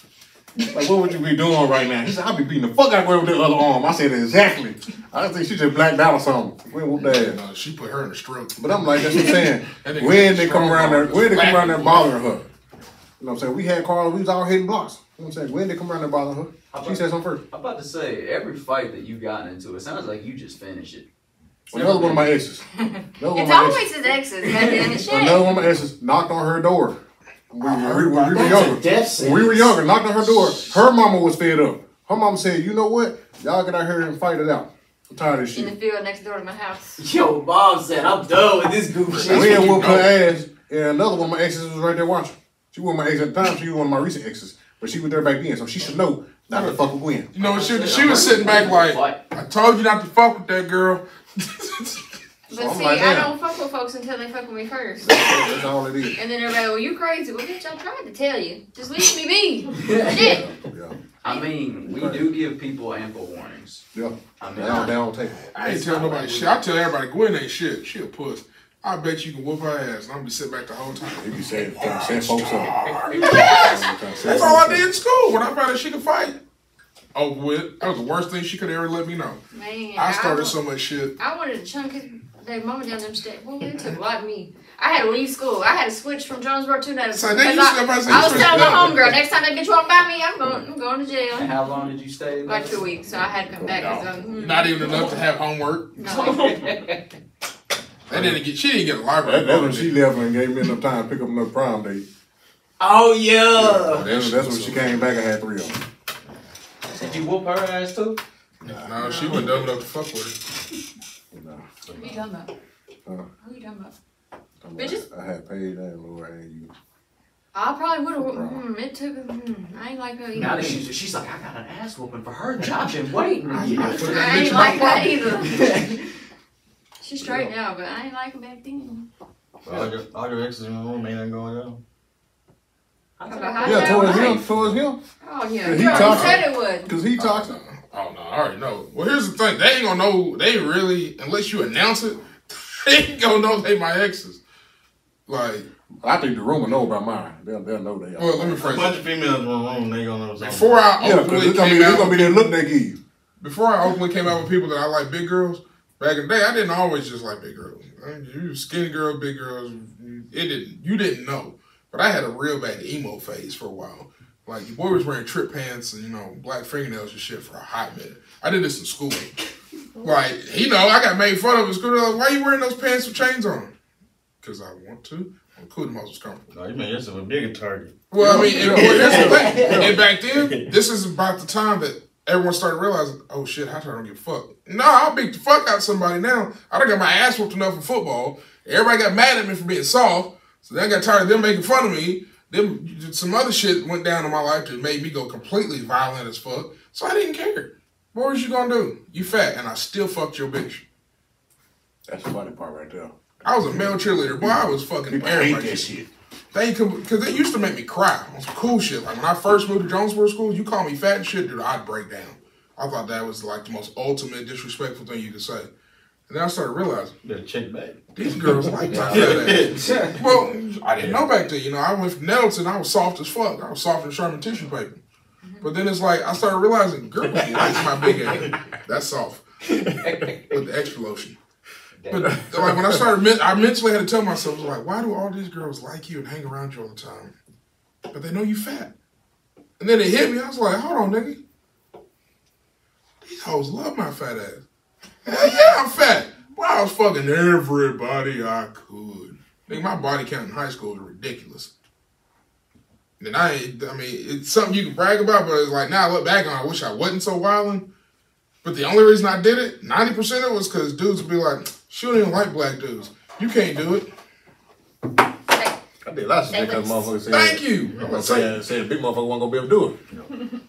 Like, what would you be doing right now? He said, I'll be beating the fuck out of her with the other arm. I said, exactly. I think she just blacked out or something. Gwen whooped her ass. No, she put her in a stroke. But I'm like, that's what I'm saying. That nigga When they come around there, arms. when they come around there Black. bothering her. You know what I'm saying? We had cars, we was all hitting blocks. You know what I'm saying? When they come around there bothering her. She said something first. I'm about to say every fight that you gotten into, it sounds like you just finished it. Another one of my exes. Another one of It's my always exes. his exes, goddamn. Another one of my exes knocked on her door. When we, we, we were younger. we were younger, knocked on her door. Her mama was fed up. Her mama said, you know what? Y'all get out here and fight it out. I'm tired of this In the field next door to my house. Yo, mom said I'm done with this goof shit. We had you whooped her ass, and another one of my exes was right there watching. She wasn't my ex at the time, she was one of my recent exes. But she was there back then, so she should know not to fuck with Gwen. You know, she, she was sitting back like, I told you not to fuck with that girl. But I'm see, like, I don't fuck with folks until they fuck with me first. That's all it is. And then everybody, well, you crazy. Well, bitch, I tried to tell you. Just leave me be. Shit. Yeah. I mean, we do give people ample warnings. Yeah. I They mean, don't, they don't take it. I ain't tell nobody shit. I tell everybody Gwen ain't shit. She a puss. I bet you can whoop her ass, and I'm gonna sit back the whole time. They be saying, trying to set folks up. That's all I did in school when I found out she could fight. Over with. That was the worst thing she could ever let me know. Man, I started wa- so much shit. I wanted to chunk his their mama down them steps. Well, it took a lot of me. I had to leave school. I had to switch from Jonesboro to that. So then you I I, said I you was telling my down. homegirl, next time that bitch walk by me, I'm going, I'm going to and jail. how long did you stay? Like two weeks, so I had to come back. 'cause I'm, hmm. Not even enough to have homework. no. They didn't get. She didn't get a library. That, that's when she left and gave me enough time to pick up another prom date. Oh she? yeah. That's, that's when she came back and had three of them. Did you whoop her ass too? No, she wasn't dumb enough to fuck with her. No. Who you talking about? Huh? Who you talking about? I'm Bitches? like, I had paid that Lord and you. I probably would have. Mm, it took. Mm, I ain't like that either. Now that she's she's like, I got an ass whooping for her job. Been waiting to get I it. put that I ain't like that either. She's straight now, but I ain't like her back then. All your, all your exes in the room ain't nothing going on. About how Yeah, that towards was. him, towards him. Oh yeah, Yeah, you he already said it would. Cause he talks. Oh no, I already know. Well, here's the thing: they ain't gonna know. They really, unless you announce it, they ain't gonna know they my exes. Like, I think the room will know about mine. They'll, they'll know they are. well, let me A bunch it. of females in the room, they gonna know something. Before I yeah, cause openly it's gonna be, came it's gonna be that look they give you. before I openly came out with people that I like big girls. Back in the day, I didn't always just like big girls. I mean, you skinny girl, big girls. It didn't. You didn't know, but I had a real bad emo phase for a while. Like your boy was wearing trip pants and you know black fingernails and shit for a hot minute. I did this in school. Like you know, I got made fun of in school. They're like, Why you wearing those pants with chains on? Because I want to. I'm cool. The most comfortable. No, you mean yourself a bigger target. Well, I mean, and, well, here's the thing. And back then, this is about the time that everyone started realizing, oh shit, how I don't give a fuck. No, I'll beat the fuck out of somebody now. I don't got my ass whooped enough in football. Everybody got mad at me for being soft. So then I got tired of them making fun of me. Then some other shit went down in my life that made me go completely violent as fuck. So I didn't care. What was you gonna do? You fat, and I still fucked your bitch. That's the funny part right there. I was a male cheerleader. Boy, I was fucking People hate that shit. They could, because they used to make me cry on some cool shit. Like when I first moved to Jonesboro School, you call me fat and shit, dude, I'd break down. I thought that was like the most ultimate disrespectful thing you could say. And then I started realizing Better check back. these girls like my fat ass. Well, I didn't know back then. You know, I went from Nettleton, I was soft as fuck. I was soft as Charmin tissue paper. Mm-hmm. But then it's like I started realizing girls like my big ass. That's soft with the extra lotion. But uh, like when I started, I mentally had to tell myself, like, why do all these girls like you and hang around you all the time? But they know you fat. And then it hit me. I was like, hold on, nigga. These hoes love my fat ass. Hell yeah, I'm fat. Well, I was fucking everybody I could. Nigga, my body count in high school was ridiculous. And I I mean, it's something you can brag about, but it's like now I look back on, it, I wish I wasn't so violent. But the only reason I did it, 90% of it was because dudes would be like, she don't even like black dudes. You can't do it. I did lots of Say shit because less. motherfuckers said. Thank you. I'm I'm gonna say saying, said the big motherfucker wasn't gonna be able to do it.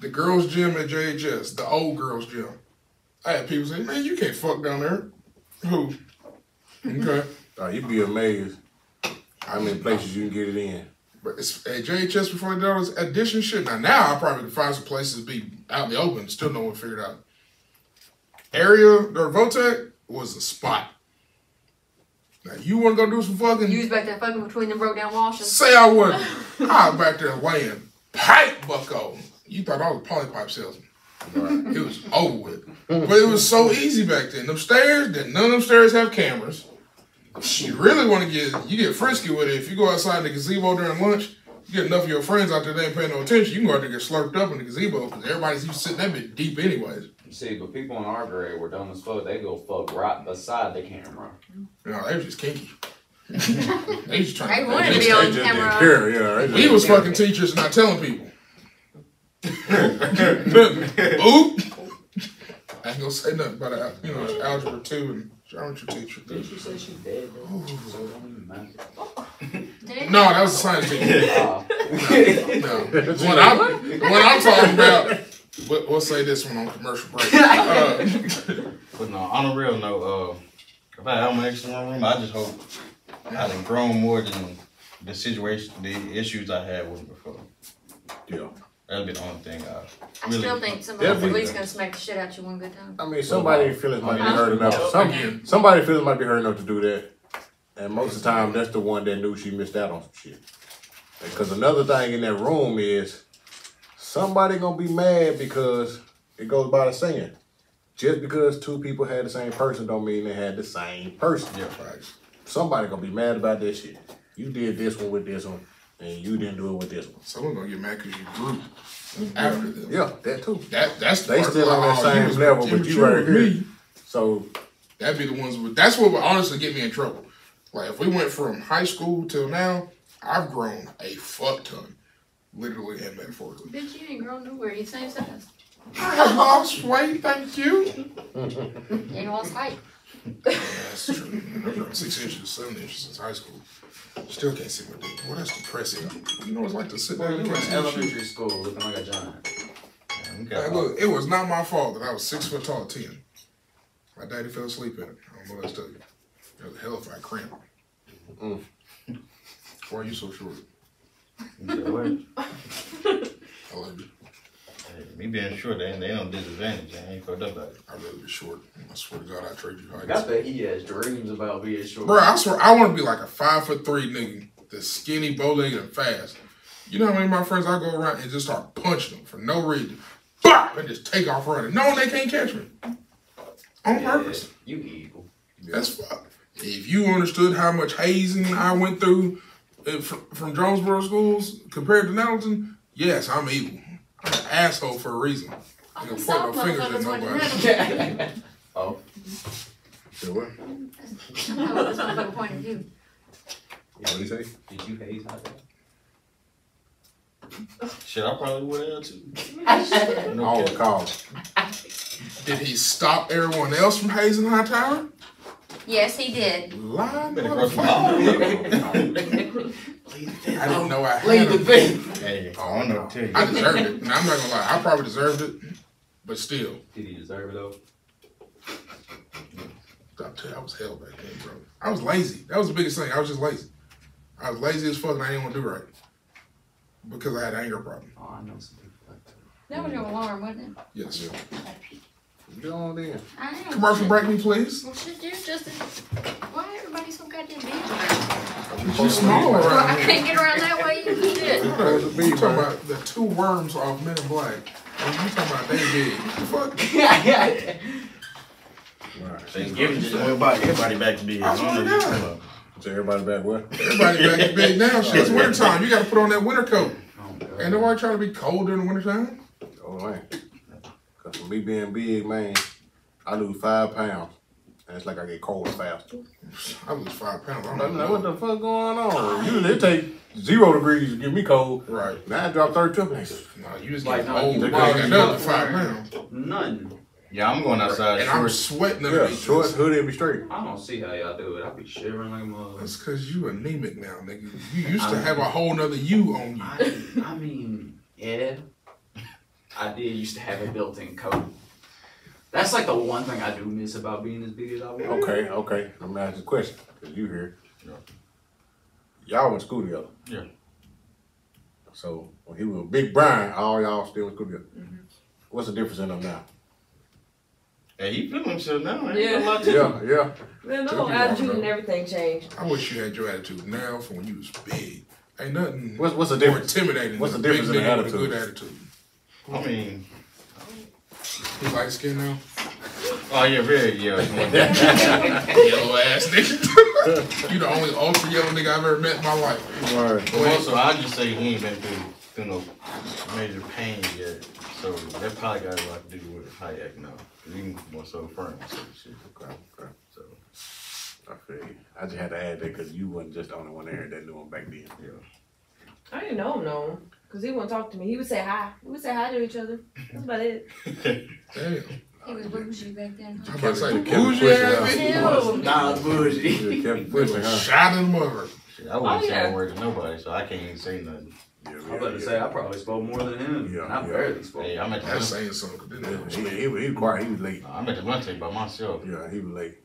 the girls' gym at JHS, the old girls' gym. I had people say, man, you can't fuck down there. Who? Okay. Uh, you'd be amazed how many places you can get it in. But it's at JHS before they did all this addition shit. Now, now I probably could find some places to be out in the open. Still no one figured out. Area or Votech was a spot. Now you want to go do some fucking? You was back there fucking between them broke down washes. Say I wouldn't. I was back there laying pipe bucko. You thought I was a poly pipe salesman. It was over with. But it was so easy back then. Them stairs, that none of them stairs have cameras. You really want to get, you get frisky with it. If you go outside the gazebo during lunch, you get enough of your friends out there they ain't paying no attention, you can go out there and get slurped up in the gazebo because everybody's used to sitting that bit deep anyways. See, but people in our grade were dumb as fuck. They go fuck right beside the camera. You know, they was just kinky. they just trying They to wanted to They be on camera. care, yeah. they We was fucking teachers not telling people. Oop. I ain't gonna say nothing about it. You know, algebra two and geometry teacher. Did she say she dead? So don't even. Did it? No, that was a science teacher. Uh, No, what I'm what I'm talking about. We'll, we'll say this one on commercial break. Uh, But no, on a real note, uh, if I have my ex in my room, I just hope I've grown more than the situation, the issues I had with before. Yeah. That'd be the only thing I I really. still think somebody's at Definitely. least gonna smack the shit out you one good time. I mean, somebody feelings might be hurt enough. Some, somebody feelings might be hurt enough to do that. And most of the time, that's the one that knew she missed out on some shit. Because another thing in that room is somebody gonna be mad because it goes by the saying. Just because two people had the same person don't mean they had the same person. Yeah. facts. Somebody gonna be mad about this shit. You did this one with this one, and you didn't do it with this one. Someone gonna get mad because you grew after them. Yeah, that too. That that's the They still on that same level, but you immature right here. me. So That'd be the ones. With, that's what would honestly get me in trouble. Like if we went from high school till now, I've grown a fuck ton, literally and metaphorically. Bitch, you ain't grown nowhere. You same size. I have lost weight, thank you. You ain't lost height. Yeah, that's true. I've grown six inches, seven inches since high school. Still can't see my dick. Well, that's depressing. You know what it's like to sit Bro, down you and were can't in shit. elementary school looking like a giant. We Hey, look, it was not my fault that I was six foot tall at ten. My daddy fell asleep in it. I don't know what else to tell you. It was a hell of a cramp. Mm. Why are you so short? You said what? I love you. Hey, me being short, they, they don't disadvantage. They ain't fucked up about it. I really be short. I swear to God, I trade you I heights. got that he has dreams about being short. Bro, I swear, I want to be like a five foot three nigga that's skinny, bow legged, and fast. You know how many of my friends I go around and just start punching them for no reason? Bop! And just take off running. No, they can't catch me. On Yeah, purpose. You evil. That's fuck. If you understood how much hazing I went through uh, fr- from Jonesboro schools compared to Nettleton, yes, I'm evil. I'm an asshole for a reason. I'm gonna point my fingers at motherfuckers went nobody. Oh, Say what? No, this motherfucker pointed you. What do you say? did you hate hot dog? Shit, I probably would have too. I No don't kidding. recall. Did he stop everyone else from hazing Hightower? Yes, he did. Lying Better cross my motherfucker. I didn't know I Leave the thing. Hey, I don't know tell you. I deserved it. Now, I'm not gonna lie. I probably deserved it, but still. Did he deserve it though? I'll tell you, I was hell back then, bro. I was lazy. That was the biggest thing. I was just lazy. I was lazy as fuck and I didn't want to do right. Because I had an anger problem. Oh, I know some people like that. That was your alarm, wasn't it? Yes. Go on then. I am. Commercial break me, please. Well, shit, you just. Why everybody so goddamn big around? You small Well, I here. can't get around that way. You shit. Supposed to You talking man. about the two worms off Men in Black. And you talking about they big. What the fuck? Right. Thanksgiving just went by. Everybody back to be. I swear to God. So everybody back what? Everybody back to big now. Shit, it's wintertime. You got to put on that winter coat. Oh, God. Ain't nobody trying to be cold during the wintertime. Oh man. Cause for me being big, man, I lose five pounds. And it's like I get cold fast. I lose five pounds. I I'm don't like, know what the fuck going on? Usually it take zero degrees to get me cold. Right. Now I drop 32. pounds. No, you just Like, get no, old. you- You got another five pounds. None. Yeah, I'm going outside And I'm sweating Yeah, underneath short this. hoodie be straight. I don't see how y'all do it. I be shivering like a mother. That's because you anemic now, nigga. You used to I'm- have a whole nother you on you. I, I mean, yeah. I did used to have a built-in coat. That's like the one thing I do miss about being as big as I was. Okay, okay. Let me ask you a question. Cause you here. Yeah. Y'all went to school together. Yeah. So when he was a Big Brian, all y'all still in school together. Mm-hmm. What's the difference in them now? Hey, he feeling himself now. Ain't Yeah. yeah. lot to Yeah, yeah. Man, the whole attitude and everything changed. I wish you had your attitude now from when you was big. Ain't nothing What's what's the more difference? intimidating What's the difference in the nigga with a good attitude? Attitude. I mean, He light skin now? oh yeah, very yeah. yellow ass nigga. you the only ultra yellow nigga I've ever met in my life. Word. But also, I just say he ain't been through through no major pain yet. So that probably got a lot to do with how he acting now. 'Cause he more so firm and shit. Okay, okay. So I feel you. I just had to add that because you wasn't just the only one there that knew him back then. Yeah. I didn't know him, no. Because he wouldn't talk to me. He would say hi. We would say hi to each other. That's about it. Damn. He was bougie back then. I'm about to say, Kept it bougie ass out. bitch. Ew. Nah, it's bullshit. You kept pushing, huh? Shot in mother. shit, I wouldn't Oh, say yeah. a word to nobody, so I can't even say nothing. Yeah, I'm about to say I probably spoke more than him. Yeah, and I yeah. barely spoke. Hey, I'm at the That's lunch, saying something. 'cause then Yeah, they he, was he, was- he was quiet. He was late. I'm at the lunch table by myself. Yeah, he was late.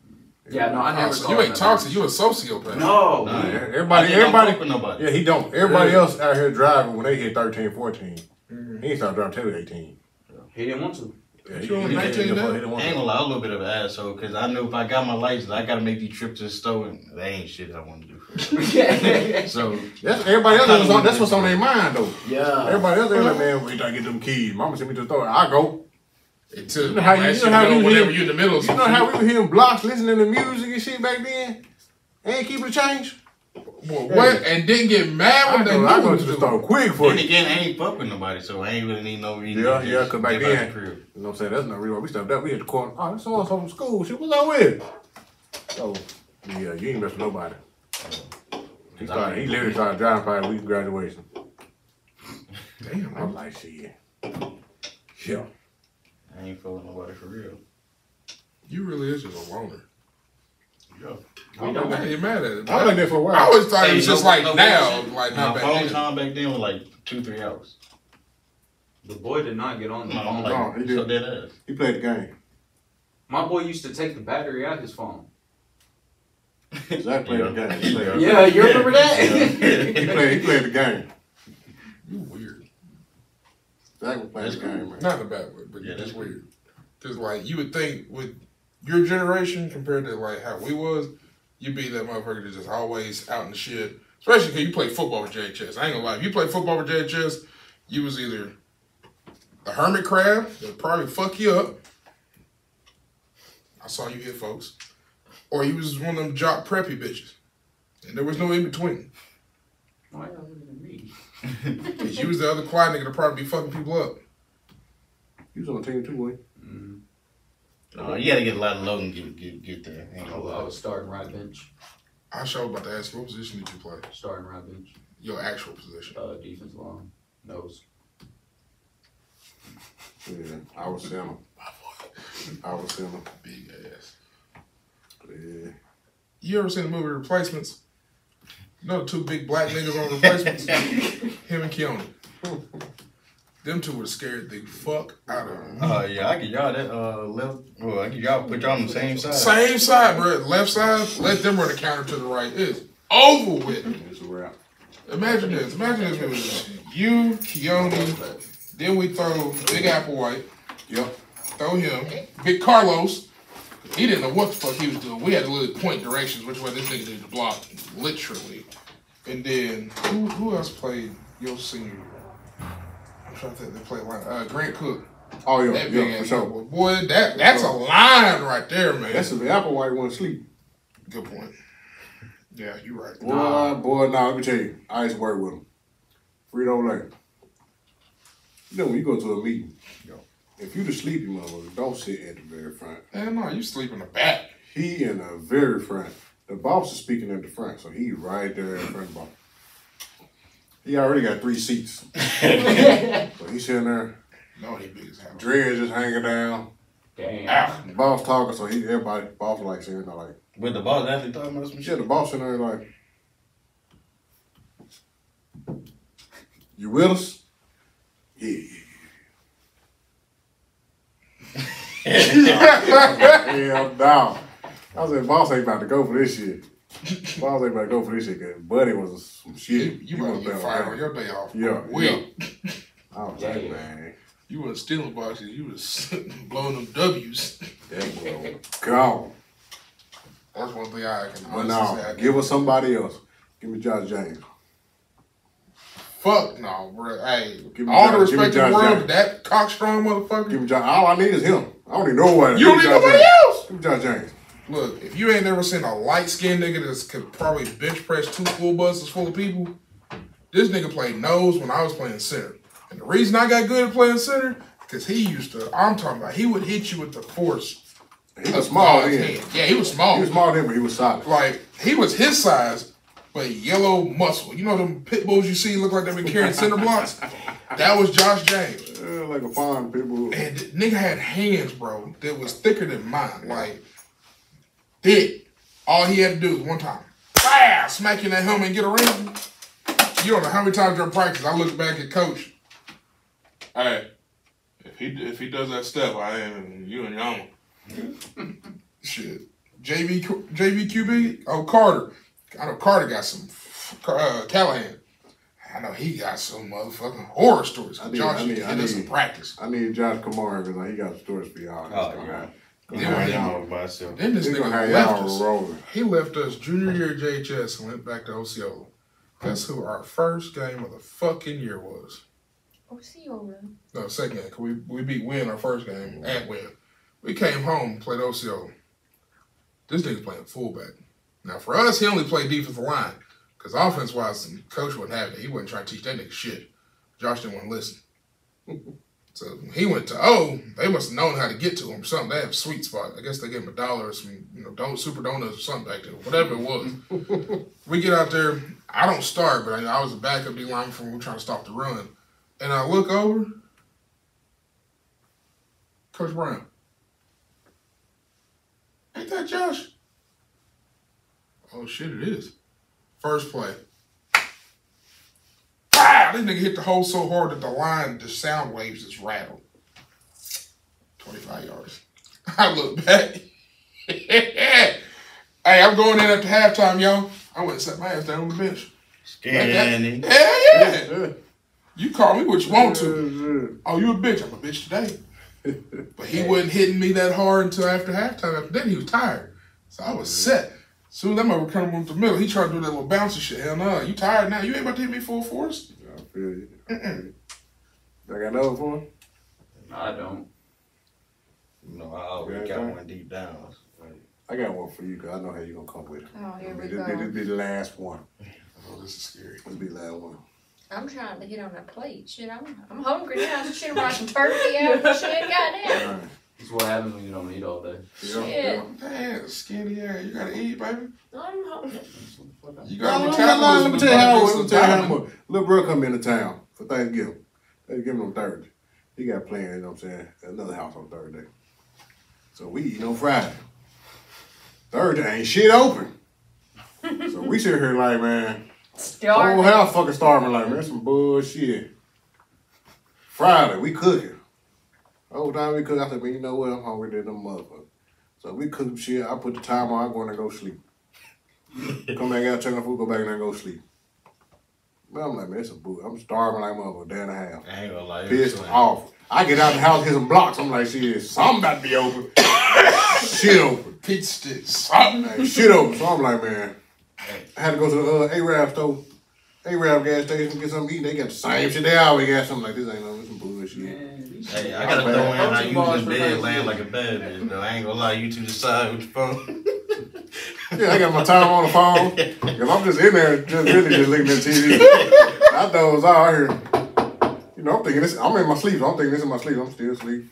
Yeah, no, I Oh, never. so called you ain't him toxic. You a sociopath. No. Nah, Yeah, everybody, don't everybody. fuck nobody. Yeah, he don't. Everybody Yeah. else out here driving when they hit 13, 14. Mhm. He ain't start driving till he was 18. He didn't want to. Yeah, You only he, he, 19 didn't now? want- he didn't want ain't to. gonna lie, a little bit of an asshole because I knew if I got my license, I gotta make these trips to the store, and that ain't shit I want to do. yeah. So That's everybody else. is on, that's what's on their mind though. Yeah. Everybody else, they're like, man, we gotta get them keys. Mama sent me to the store. I go. It took You know how you- last you know how to go whenever hear- you in the middle You know how we were hearing blocks, listening to music and shit back then? Ain't keeping the change. Boy, what? And didn't get mad when they go, knew I go what to to the store quick for then you. again, I ain't fuck with nobody, so I ain't really need no reason. Yeah, to yeah, just 'cause back dip out then- the. You know what I'm saying? That's not real. We stepped up. We hit the corner. Oh, that's so from school. She was on with. So yeah, you ain't mess with nobody. He started. He literally started driving probably week of graduation. Damn, I'm man. like, shit. Yeah. I ain't feeling nobody for real. You really is just a loner. Yeah. I ain't even mad at it. I was like that for a while. I always thought it Hey, was no- just like no now, bullshit. like My not back phone then. time back then was like two, three hours. The boy did not get on the phone. like, No, he so did. dead ass. He played the game. My boy used to take the battery out his phone. Zach played the game. Played, Yeah, you remember that? he played, he played the game. You weird. Zach was playing That's the game, man. Not in a bad way, but Yeah, just that's weird. Because like you would think with your generation compared to like how we was, you'd be that motherfucker that's just always out in the shit. Especially because you play football with JHS. I ain't gonna lie. If you play football with JHS, you was either a hermit crab that probably fuck you up. I saw you hit folks. Or you was one of them jock preppy bitches. And there was no in between. Why y'all looking at me? Because you was the other quiet nigga to probably be fucking people up. You was on the team too, boy. Mm, Uh, you gotta get a lot of load and get, get, get there. Ain't I was- I was starting right bench. I sure about to ask you, what position did you play? Starting right bench. Your actual position. Uh, defense line. Nose. Yeah, I was center. I was center. Big ass. Yeah. You ever seen the movie Replacements? You know the two big black niggas on Replacements? Him and Keone. Them two were scared the fuck out of him. Uh, yeah, I give y'all that uh left. Well, I give y'all put y'all on the same side. Same side, bro. Left side, let them run the counter to the right. It's over with. It's a wrap. Imagine this. Imagine this was you, Keone, then we throw Big Apple White. Yep. throw him, Big Carlos. He didn't know what the fuck he was doing. We had to literally point directions which way this nigga did the block, literally. And then who who else played your senior? year? I'm trying to think. They played line. Uh, Grant Cook. Oh yeah, That yeah, for sure. boy. That that's a line right there, man. That's if the apple white won't sleep. good point. Yeah, you're right. Boy, boy, nah, let me tell you, I used to work with him. Frito Lay. You know when you go to a meeting, if you the sleepy motherfucker, don't sit at the very front. Hell no, you sleep in the back. He in the very front. The boss is speaking at the front, so he right there in front of the boss. He already got three seats. so he's sitting there, No, he big as hell. dreads just hanging down. Damn. Ow. The boss talking, so he everybody boss like sitting there like With the boss actually talking about some Yeah, shit. the boss in there like, you with us? Yeah. Hell no. I said, boss ain't about to go for this shit. Boss ain't about to go for this shit, cause Buddy was some You, shit. you want to get fired on your day off. Yeah, Wait. I was like, man, You was stealing boxes. You was blowing them W's. that boy was gone. That's one thing I can honestly say. no, I give us somebody else. Give me Josh James. Fuck no, bro. Hey, Give me all the Josh- respect in the world, James. that cockstrong motherfucker. Give me Josh. All I need is him. I don't need nobody. you don't need nobody James. else. Me Josh James. Look, if you ain't never seen a light skinned nigga that could probably bench press two full buses full of people, this nigga played nose when I was playing center. And the reason I got good at playing center, because he used to, I'm talking about, he would hit you with the force. He was small then. Yeah, he was small. He was small then, but he was solid. Like, he was his size, but yellow muscle. You know them pit bulls you see look like they've been carrying center blocks? That was Josh James. Uh, like a fine people. And the nigga had hands, bro, that was thicker than mine. Like, thick. All he had to do was one time, bah, smack you in that helmet and get around. You don't know how many times during practice I looked back at coach. Hey, if he if he does that step, I am you and your own. Shit. JV Q- JV QB? Oh Carter. I know Carter got some uh, Callahan. I know he got some motherfucking horror stories. I need- Josh I need- did I this need- in practice. I need Josh Kamara because like, he got stories for y'all. Oh, He's yeah. have- He gonna have went y'all- in by himself. Then this nigga left us. rolling. He left us junior year at JHS and went back to Osceola. Guess who our first game of the fucking year was? Oh, see over. No, second game. 'cause we we beat Wynne our first game at Wynne. We came home played Osceola. This nigga playing fullback. Now for us, he only played defensive line because offense wise, coach wasn't having it. He wasn't trying to teach that nigga shit. Josh didn't want to listen. So he went to O, they must have known how to get to him or something. They have a sweet spot. I guess they gave him a dollar or some, you know, don't super donuts or something back there, whatever it was. we get out there. I don't start, but I, I was a backup D line from we trying to stop the run, and I look over. Coach Brown. Ain't that Josh? Oh shit, it is. First play. Pow! This nigga hit the hole so hard that the line, the sound waves just rattled. 25 yards. I look back. hey, I'm going in after halftime, yo. I went and sat my ass down on the bench. Scanning. Hell yeah. Yeah. You call me what you want to. Oh, you a bitch. I'm a bitch today. But he wasn't hitting me that hard until after halftime. After that, he was tired. So I was set. Soon as that mother come up the middle, he tried to do that little bouncy shit. Hell no, you tired now? You ain't about to hit me full force? I feel you. I got another for him? I don't. You know, I already Yeah, got one deep down. I got one for you because I know how you gonna come with it. Oh, here we This, this, go. this be the last one. Oh, this is scary. This be the last one. I'm trying to hit on that plate. Shit, I'm, I'm hungry now. Shit, I'm watching turkey out. Shit, goddamn. Alright. It's what happens when you don't eat all day. Yeah, Shit. yeah. Man, skinny ass. You gotta eat, baby. I'm hungry. You got me metabolism. let me tell you how, to let me tell you how much. Little bro come into town for Thanksgiving. Thanksgiving on Thursday. He got planned, you know what I'm saying, another house on Thursday. So we eat on Friday. Thursday ain't shit open. so we sit here like, man, whole Starving. house fucking starving like, man, some bullshit. Friday, we cooking. Whole time we cook, I said, man, you know what? I'm hungry than them motherfuckers. So we cook some shit. I put the time on. I go in and go sleep. Come back out, check on food, go back in there and go sleep. Man, I'm like, man, it's a boot. I'm starving like a motherfucker, day and a half. I ain't gonna lie. Pissed funny. off. I get out the house, hit some blocks. I'm like, shit, something about to be open. shit open. Pizza sticks. Something. Like, shit open. So I'm like, man, I had to go to the uh, Arab store, Arab gas station, get something to eat. They got the same shit they always got. Something like this ain't no this some bullshit. Hey, I gotta I'm throw in how Protein you bars was in for bed laying like a bad bitch, though. I ain't gonna lie, you to decide side with your phone. Yeah, I got my time on the phone. If I'm just in there, just really just looking at TV, I doze out here. You know, I'm thinking this. I'm in my sleep. So I'm thinking this in my sleep. I'm still asleep.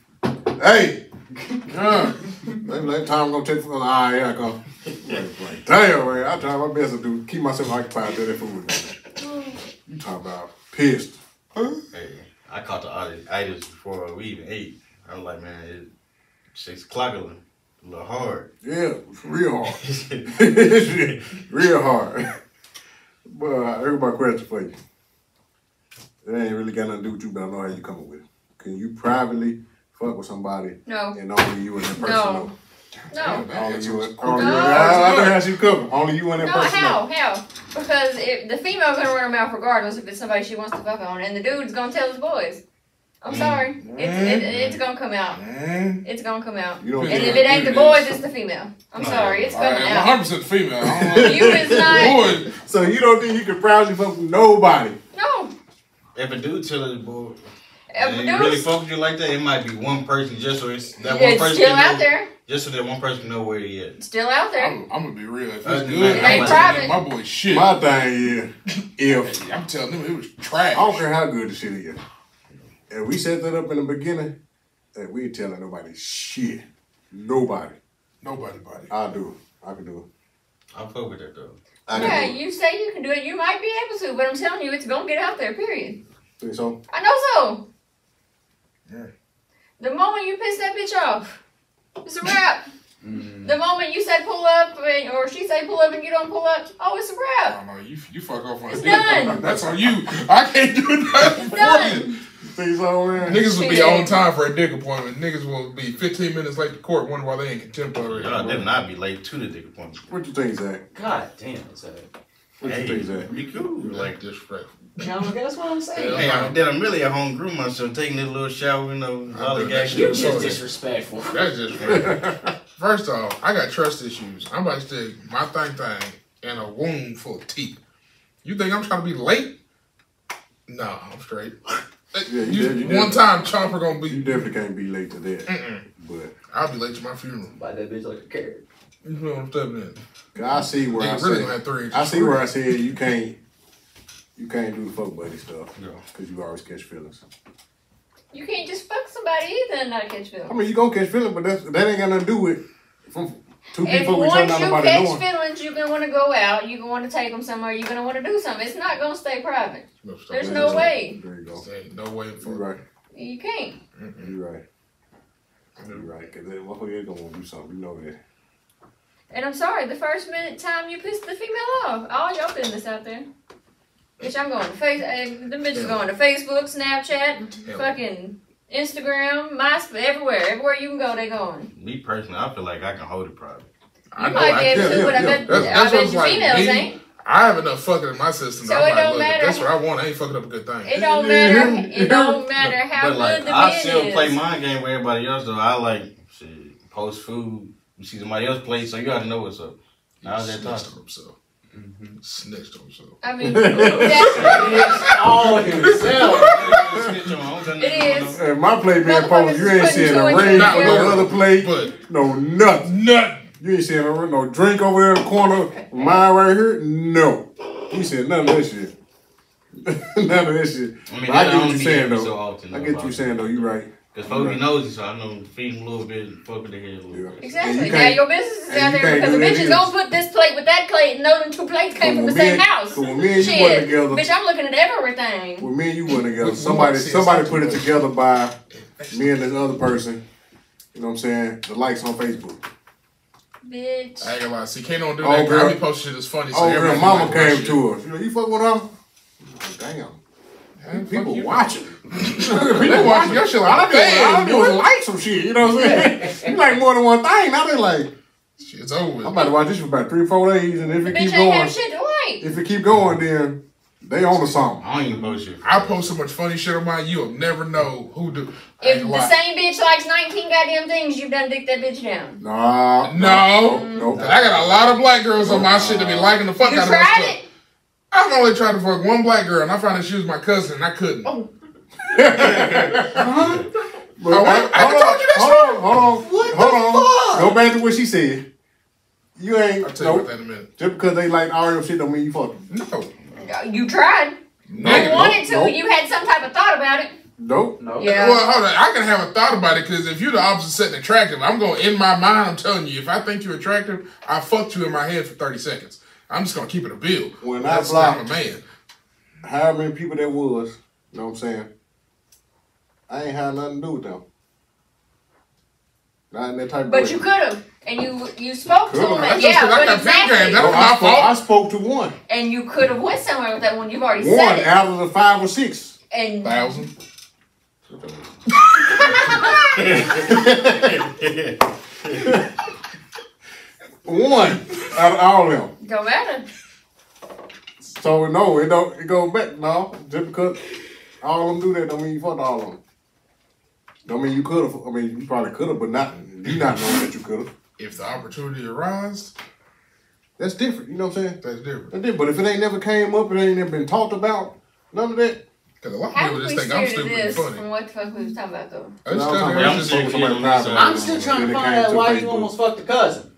Hey, uh, maybe that time I'm gonna take for. Ah, yeah, I go. Like, like, damn, man. I try my best to do keep myself occupied till that food. Man. You talking about pissed? Huh? Hey, I caught the itis itis before we even ate. I was like, man, it's six o'clock a little, hard. Yeah, it's real hard. real hard. But uh, I got my question for you. It ain't really got nothing to do with you, but I know how you coming with it. Can you privately fuck with somebody No. and only you and that person No. know? No. Only you and Quick. only you No. and I, I know how she coming. Only you and that No, person how? know. How? Because if the female's gonna run her mouth regardless if it's somebody she wants to fuck on, and the dude's gonna tell his boys. I'm Mm. sorry. It's, it, it's gonna come out. Man. It's gonna come out. You don't And if it ain't the it boys, is. it's the female. I'm No, sorry. It's All right, coming I'm out. 100 percent female. I don't know. You is not. Boy, So you don't think you can proudly fuck with nobody? No. If a dude tell his boy, If and a he really dude's- fuck with you like that, it might be one person just so it's that Yeah, one it's person still out know, there. just so that one person know where he is. It's still out there. I'm, I'm gonna be real. If it's Uh, good, it I'm ain't private. my boy shit. My thing is, if I'm telling them it was trash. I don't care how good the shit is, if we set that up in the beginning, that we ain't telling nobody shit. Nobody. Nobody body. I do. it. I can do it. I fuck with that though. I Yeah, can you say you can do it. You might be able to, but I'm telling you, it's gonna get out there. Period. Think so? I know so. Yeah. The moment you piss that bitch off, it's a wrap. Mm. the moment you say pull up, and- or she say pull up and you don't pull up, oh, it's a wrap. don't know. You you fuck off on a It's dick. done. That's on you. I can't do nothing for done. you. Think so. Niggas will be on time for a dick appointment. Niggas will be 15 minutes late to court. wondering why they ain't contempt already. Y'all did not be late to the dick appointment. What you think, Zach? God damn, it's a What you Hey, think, Zach? be cool. You Like, like disrespectful. No, that's what I'm saying. hey, I'm, then I'm really a home groom myself, taking this little shower, you know, lollygagging. You You're just just disrespectful. That's just First off, I got trust issues. I'm about to stick my thing thing in a womb full of teeth. You think I'm trying to be late? No, I'm straight. Yeah, you You- did- you one did. time Chomper gonna be. You definitely can't be late to that. Mm-mm. But I'll be late to my funeral. Bite that bitch like a carrot. You know what I'm stepping in. 'cause I see where I Nigga really say, gonna have three. I see where I said you can't, you can't do the fuck buddy stuff Yeah. because you always catch feelings. You can't just fuck somebody either and not catch feelings. I mean, you gonna catch feelings, but that's, that ain't got nothing to do with from two If people we turn once you catch knowing. feelings, you're gonna want to go out. You're gonna want to take them somewhere. You're gonna want to do something. It's not gonna stay private. There's no way. There you go. No way You for right. You can't. You're right. You're right. Cause that motherfucker is gonna want to do something. You know that. And I'm sorry, the first minute time you pissed the female off, all your business out there. Bitch, I'm going to face. Uh, the bitches going to Facebook, Snapchat, Hell. fucking Instagram, MySpace, everywhere. Everywhere you can go, they going. Me personally, I feel like I can hold it private. I You know, might I be able yeah, to, but I yeah, bet, That's- I bet what's you like females me. ain't. I have enough fucking in my system. So I'm it like, don't look, matter. That's what I want. I ain't fucking up a good thing. It don't matter. It don't matter how but like, good the I man still is. play my game with everybody else though. I like shit, post food. You see somebody else play, so you gotta know what's up. How's that snitched talk? Mm-hmm. on himself. Snitched on himself. I mean, that's, all himself. Snitch on, I don't got nothing It going is. on. And my plate being Motherfuckers you ain't seeing two a and two ring for no other plate. But No nothing. nothing. You ain't seeing no, no drink over there in the corner. Mine right here. No. You said none of that shit. none of that shit. I mean, I get what you're saying though. so often. I get what you're saying though. You right. Cause folks Right. be nosy, so I know feed them a little bit, fuck with the head a little Yeah. bit. exactly. You Now your business is and out there because the do that bitch is gonna put this plate with that plate, and know them two plates came from When the same and- house. when me and you Shit, wasn't together- bitch, I'm looking at everything. When me and you went together, We- we somebody want to see somebody put it together. together by me and this other person. You know what I'm saying? The likes on Facebook. Bitch. I ain't gonna lie. See, K don't do Oh, that. Girl, girl. he posted shit that's funny. So Oh, girl, mama came to her. You know, you fuck with her? Damn. Hey, People you. watching. People watching your shit like I don't even, I don't even like some shit. You know what I'm saying? you like more than one thing. Now they like, Shit's over. I'm about to watch this for about three, or four days, and if it bitch keep going, have shit to like. if it keep going, then they own the song. I don't even post shit. I post so much funny shit on mine, you'll never know who do. If the lie. same bitch likes 19 goddamn things, you've done dick that bitch down. Nah, No. No. Nope. I got a lot of black girls on my shit to be liking the fuck You out of my tried stuff. It? I've only tried to fuck one black girl, and I found out she was my cousin, and I couldn't. Oh. Uh-huh. But, Oh, I- I hold told you that on, hold on, hold on, What hold the on. fuck? Go back to what she said. You ain't I'll tell you about that in a minute. just because they like all your shit don't mean you fuck them. No. You tried. No, You Negative. wanted to. nope. You had some type of thought about it. Nope. No. Yeah. Well, hold on. I can have a thought about it because if you're the opposite sex and attractive, I'm going to, in my mind. I'm telling you, if I think you're attractive, I fucked you in my head for 30 seconds. I'm just gonna keep it a bill. When I That's blocked- I'm a man. However many people there was, you know what I'm saying? I ain't had nothing to do with them. Not in that type of But you could have. And you you spoke to Could've. him. That's And, just yeah, 'cause I but exactly. That was I, my spoke, fault. I spoke to one. And you could have went somewhere with that one. You've already One said it. out of the five or six. And Thousand. One out of all of them. Don't matter. So no, it don't it goes back. No, just because all of them do that don't mean you fucked all of them. Don't mean you could have. I mean you probably could have, but not you not knowing that you could have. If the opportunity arises, That's different. You know what I'm saying? that's different. That's different. But if it ain't never came up, it ain't never been talked about. None of that. Because a lot of How people just we think I'm steer to stupid and this funny. from what the fuck we was talking about though? I just No, tell I'm I'm I'm still saying. clear on this, I'm still trying to find out why you almost fucked the cousin.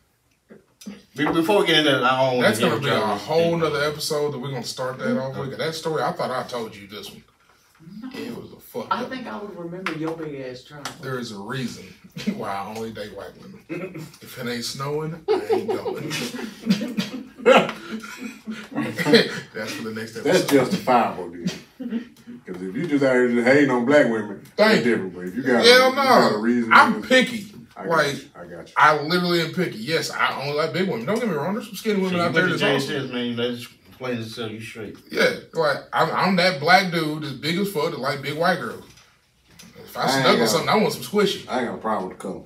Be- Before we get into that, I don't That's gonna be a whole think. nother episode that we're gonna start that off with. 'Cause That story, I thought I told you this one. It was a fuck I up. think I would remember your big ass trying. There is a reason why I only date white women. If it ain't snowing, I ain't going. That's for the next episode. That's justifiable, dude. Because if you just out here just hating on black women, that's Thank you. different. But if you got, Hell you got a no. reason, I'm picky. I got Like, you. I got you. I literally am picky. Yes, I only like big women. Don't get me wrong. There's some skinny women you out there went to that's Jay awesome. Shit, man. That just explains itself. You straight. Yeah, like I'm, I'm that black dude that's big as fuck that like big white girls. If I I ain't snuggle something, I want some squishy. I ain't got a problem with the color.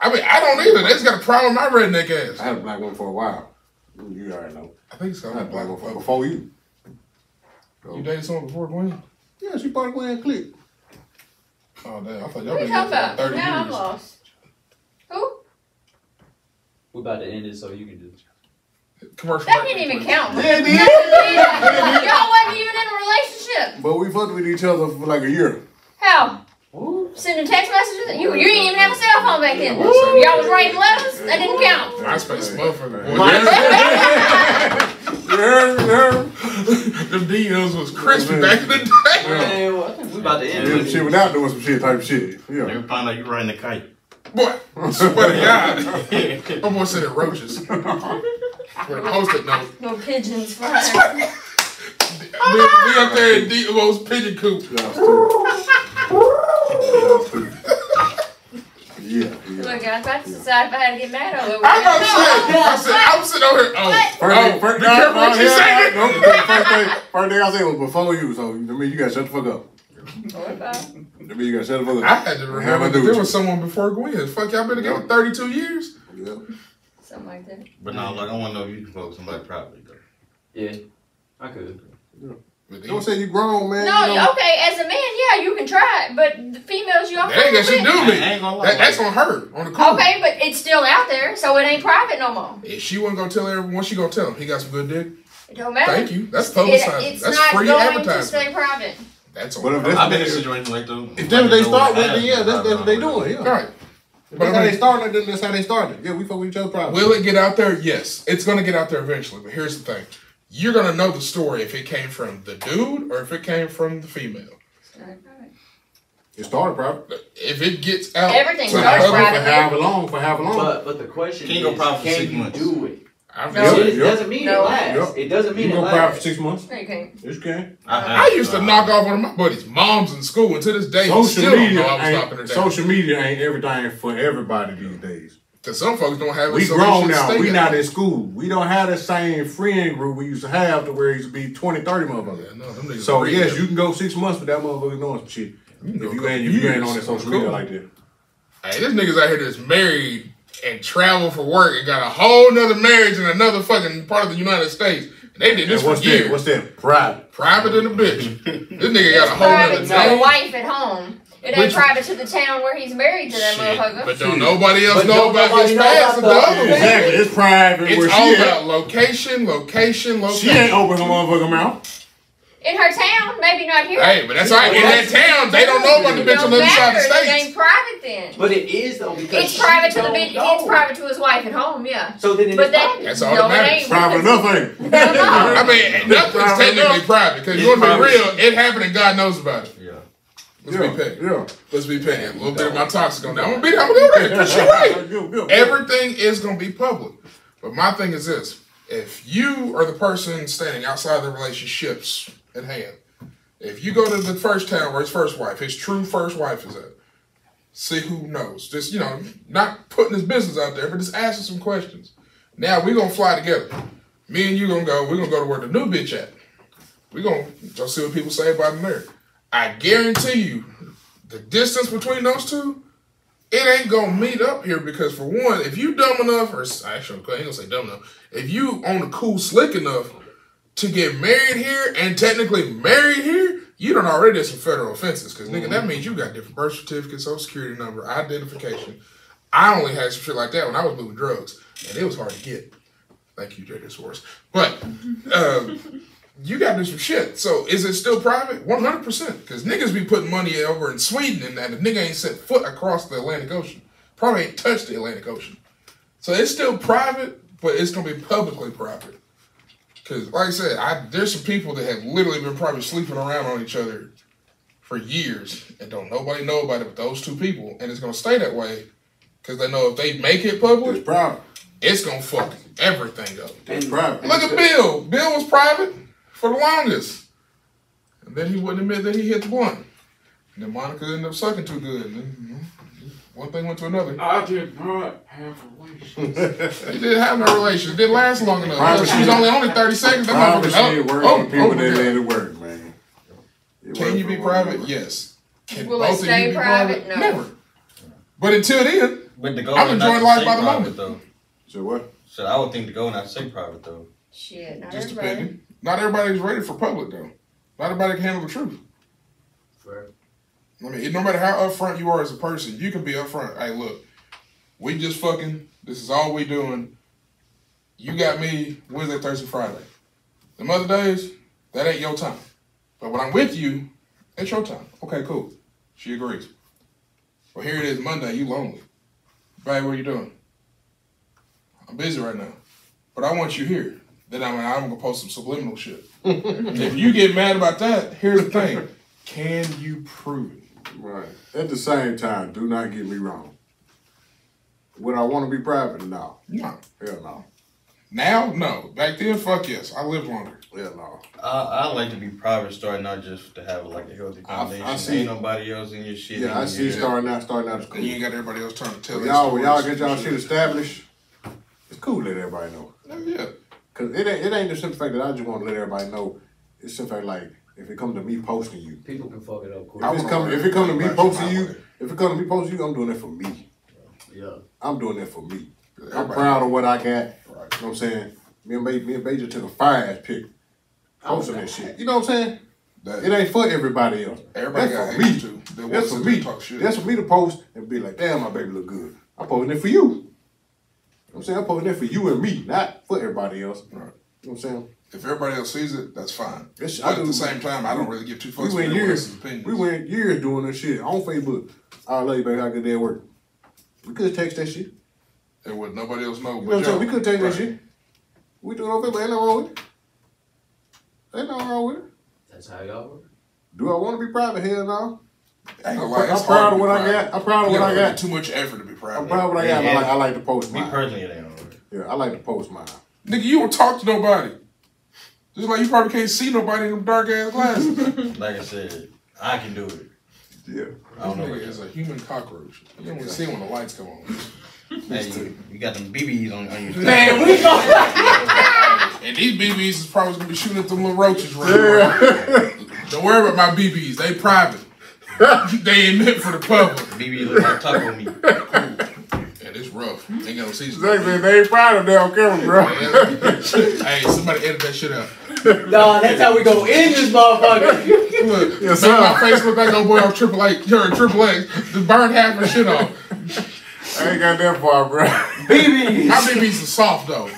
I mean, I don't either. They just got a problem with my redneck ass. I had a black one for a while. You already know. I think it's I had a black black one for, before you. So, You dated someone before Gwen? yeah, she part of Gwen Click. Oh damn! I thought y'all been talking together about? for thirty Now I'm lost. Who? We about to end it so you can do Commercial. That didn't even count. Yeah, it did. Y'all wasn't even in a relationship. But we fucked with each other for like a year. How? it. Sending text messages? You, you didn't even have a cell phone back then. Y'all was writing letters? That didn't count. MySpace motherfucker. You heard, you heard? Them DMs was crispy back in the day. Man, well, I think we about to end Yeah, this. shit without doing some shit type shit. Yeah. Never find out you're riding the kite. Boy, swear to God. I'm gonna send it roaches. With a post-it note. No pigeons flying. We, we up there in D- most pigeon coop. Y'all stupid. Y'all stupid. Yeah, yeah. Look, I was about to decide if I had to get mad over it. I'm about to say, I said, I'm sitting over here. Oh, oh First oh, thing, first be careful what you say. first thing, first thing I said was before you, so that means you gotta shut the fuck up. What about? That means you gotta shut the I had to Have remember I that there was someone before Gwen. Fuck, y'all been together 32 years? Yeah. Something like that. But now, like, I want to know if you can fuck somebody privately, though. Yeah, I could. But Don't say you grown, man. No, you know. okay, as a man, yeah, you can try it, but the females you That ain't got shit to do with me. ain't gonna lie. That, that's on her, on the cool. Okay, but it's still out there, so it ain't private no more. If she wasn't gonna tell everyone, she gonna tell him he got some good dick. It don't matter. Thank you. That's It, publicizing. it's That's not free going to stay private. That's on But if her. that's I've been in a if situation like that. that's what they start with, then yeah, that's, that's what they doing. Yeah. Right. If But that's I how they started, then that's how they started. Yeah, we fuck with each other probably. Will it get out there? Yes. It's gonna get out there eventually. But here's the thing. You're gonna know the story if it came from the dude or if it came from the female. It's not. It started probably. If it gets out, Everything to the starts public- For private. however long, for however long. But but the question Can is, you go can you do it? I've No. never- it Yep. doesn't mean No. it lasts. Yep. It doesn't mean you it go private for lasts. six months. No, you can't. Yes, you can. I used to knock off one of my buddies' moms in school, and to this day, Social still don't media, know I was knocking her ain't, social media ain't everything for everybody these days. Cause some folks don't have it. We so grown now. We not in school. We don't have the same friend group we used to have to where it used to be 20, 30 Yeah, no, So real. yes, you can go six months with that motherfucker doing some shit. can go If you ain't, if you ain't on that social media like that. Hey, this niggas out here that's married and travel for work and got a whole nother marriage in another fucking part of the United States. And they did this And for what's years. that? What's that? Private. Private in a bitch. this nigga got a whole private nother to the wife at home. It ain't Which- private to the town where he's married to that Shit, motherfucker. But don't nobody else But know about nobody his know past about and the the other other one. one. Exactly. It's private. It's where all she at. about location, location, location. She ain't open her motherfucking mouth. In her town, maybe not here. Hey, but that's right. In that town, they don't know about the it bitch on don't the other side matter. of the It ain't private then. But it is though because It's private to the bitch. know. It's private to his wife at home. Yeah. So then it But that. That's all no, that matters. it ain't. Private enough, ain't it? No. I mean, nothing's private technically private because you want to be real. It happened and God knows about it. Yeah. Let's yeah. be petty. Yeah. Let's be petty. A little bit of my toxic on that. I'm gonna beat. I'm gonna go there. Push you right. Everything is gonna be public. But my thing is this: if you are the person standing outside the relationships at hand, if you go to the first town where his first wife, his true first wife is at, see who knows. Just you know, not putting his business out there, but just asking some questions. Now we gonna fly together. Me and you gonna go. We're gonna go to where the new bitch at. We gonna go see what people say about him there. I guarantee you, the distance between those two, it ain't gonna meet up here because for one, if you dumb enough, or actually, I ain't gonna say dumb enough, if you on the cool slick enough to get married here and technically married here, you don't already did some federal offenses. Because nigga, that means you got different birth certificates, social security number, identification. I only had some shit like that when I was moving drugs, and it was hard to get. Thank you, J.J. Source. But um, you got to do some shit. So is it still private? One hundred percent. Because niggas be putting money over in Sweden, and that nigga ain't set foot across the Atlantic Ocean. Probably ain't touched the Atlantic Ocean. So it's still private, but it's gonna be publicly private. Because, like I said, I there's some people that have literally been probably sleeping around on each other for years and don't nobody know about it but those two people, and it's gonna stay that way because they know if they make it public, it's gonna fuck everything up. Private. Look at Bill. Bill was private for the longest. And then he wouldn't admit that he hit the blunt. And then Monica ended up sucking too good. And you know, one thing went to another. I did not have relations. They didn't have no relations. It didn't last long enough. Private she was shit. only on it 30 seconds. That Private motherfucker, shit work oh, for oh, people oh, that okay. let it work, man. It Can you be private? another. Yes. Can Will it both of stay you be private? No. Never. But until then, But the goal I'm enjoying life by the private, moment. though. So what? So I would think the goal not to say private though. Shit, not just everybody. depending. Not everybody's ready for public though. Not everybody can handle the truth. Fair. I mean, no matter how upfront you are as a person, you can be upfront. Hey, look, we just fucking. This is all we doing. You got me Wednesday, Thursday, Friday. The other days, that ain't your time. But when I'm with you, it's your time. Okay, cool. She agrees. Well, here it is Monday. You lonely. Babe, what are you doing? I'm busy right now, but I want you here. then I'm, I'm gonna post some subliminal shit. if you get mad about that, here's the thing: can you prove it? Right. At the same time, do not get me wrong. Would I want to be private? No. No. Hell no. Now, no. Back then, fuck yes. I lived longer. Hell no. I, I like to be private, starting not just to have like a healthy I- I foundation. see- Ain't nobody else in your shit. Yeah, I see your- starting out, starting out is cool. And you ain't got everybody else trying to tell When their y'all, when y'all get y'all shit established, it's cool to let everybody know. Yeah. Cause it ain't, it ain't the simple fact that I just want to let everybody know. It's the simple fact like if it comes to me posting you, People can fuck it up quick. If it's wanna come, if it come to me posting you, you my way. if it come to me posting you, I'm doing it for me. Yeah. I'm doing it for me. I'm proud of what I got. Right. You know what I'm saying? Me and Bay, me and Bay just took a fire ass pic, posting that shit. You know what I'm saying? That, It ain't for everybody else. everybody That's got for me. haters too. That That's want for to me. talk shit. That's for me to post and be like, damn, my baby look good. I'm posting it for you. You know what I'm saying? I'm posting it for you and me, not for everybody else. Right. You know what I'm saying? If everybody else sees it, that's fine. It's- But I at do- the same time, I don't really give two We fucks went about everyone years. opinions. We went years doing this shit on Facebook. I love you, baby. How good day at work? We could text that shit. And what nobody else know. know But what I'm y'all. We could text Right. that shit. We do it on Facebook. Ain't nothing wrong with it. Ain't nothing wrong with it. That's how y'all work. Do I want to be private? Hell no. I ain't I'm, gonna I'm proud of to what I got. I'm proud of what I gotta got. put Too much effort to be proud. I'm proud of what I got. I like, I like to post Me mine. personally, it ain't hard. Yeah, I like to post mine. Nigga, you don't talk to nobody. Just like you probably can't see nobody in them dark ass glasses. Like I said, I can do it. Yeah. I don't know. This What nigga is a human cockroach. You don't even see when the lights come on. hey, you, you got them BBs on, on your Man, we And these BBs is probably gonna be shooting at them little roaches right now. Don't worry about my BBs. They private. they ain't meant for the public. BB look like taco meat. And it's rough. Ain't got no season. Zach said they ain't proud of that on camera, bro. hey, somebody edit that shit out. Nah, that's how we go in this motherfucker. Look, Yes, make my sir. face look like old boy off Triple H. You're a Triple X. Just burn half my shit off. I ain't got that far, bro. BBs. My BBs are soft though.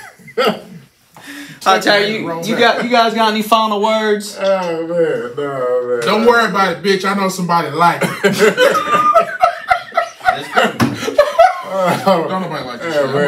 I tell you, you got you guys got any final words? Oh man, no man. Don't worry about it, bitch. I know somebody like it. Oh, Don't nobody like this yeah, shit. man.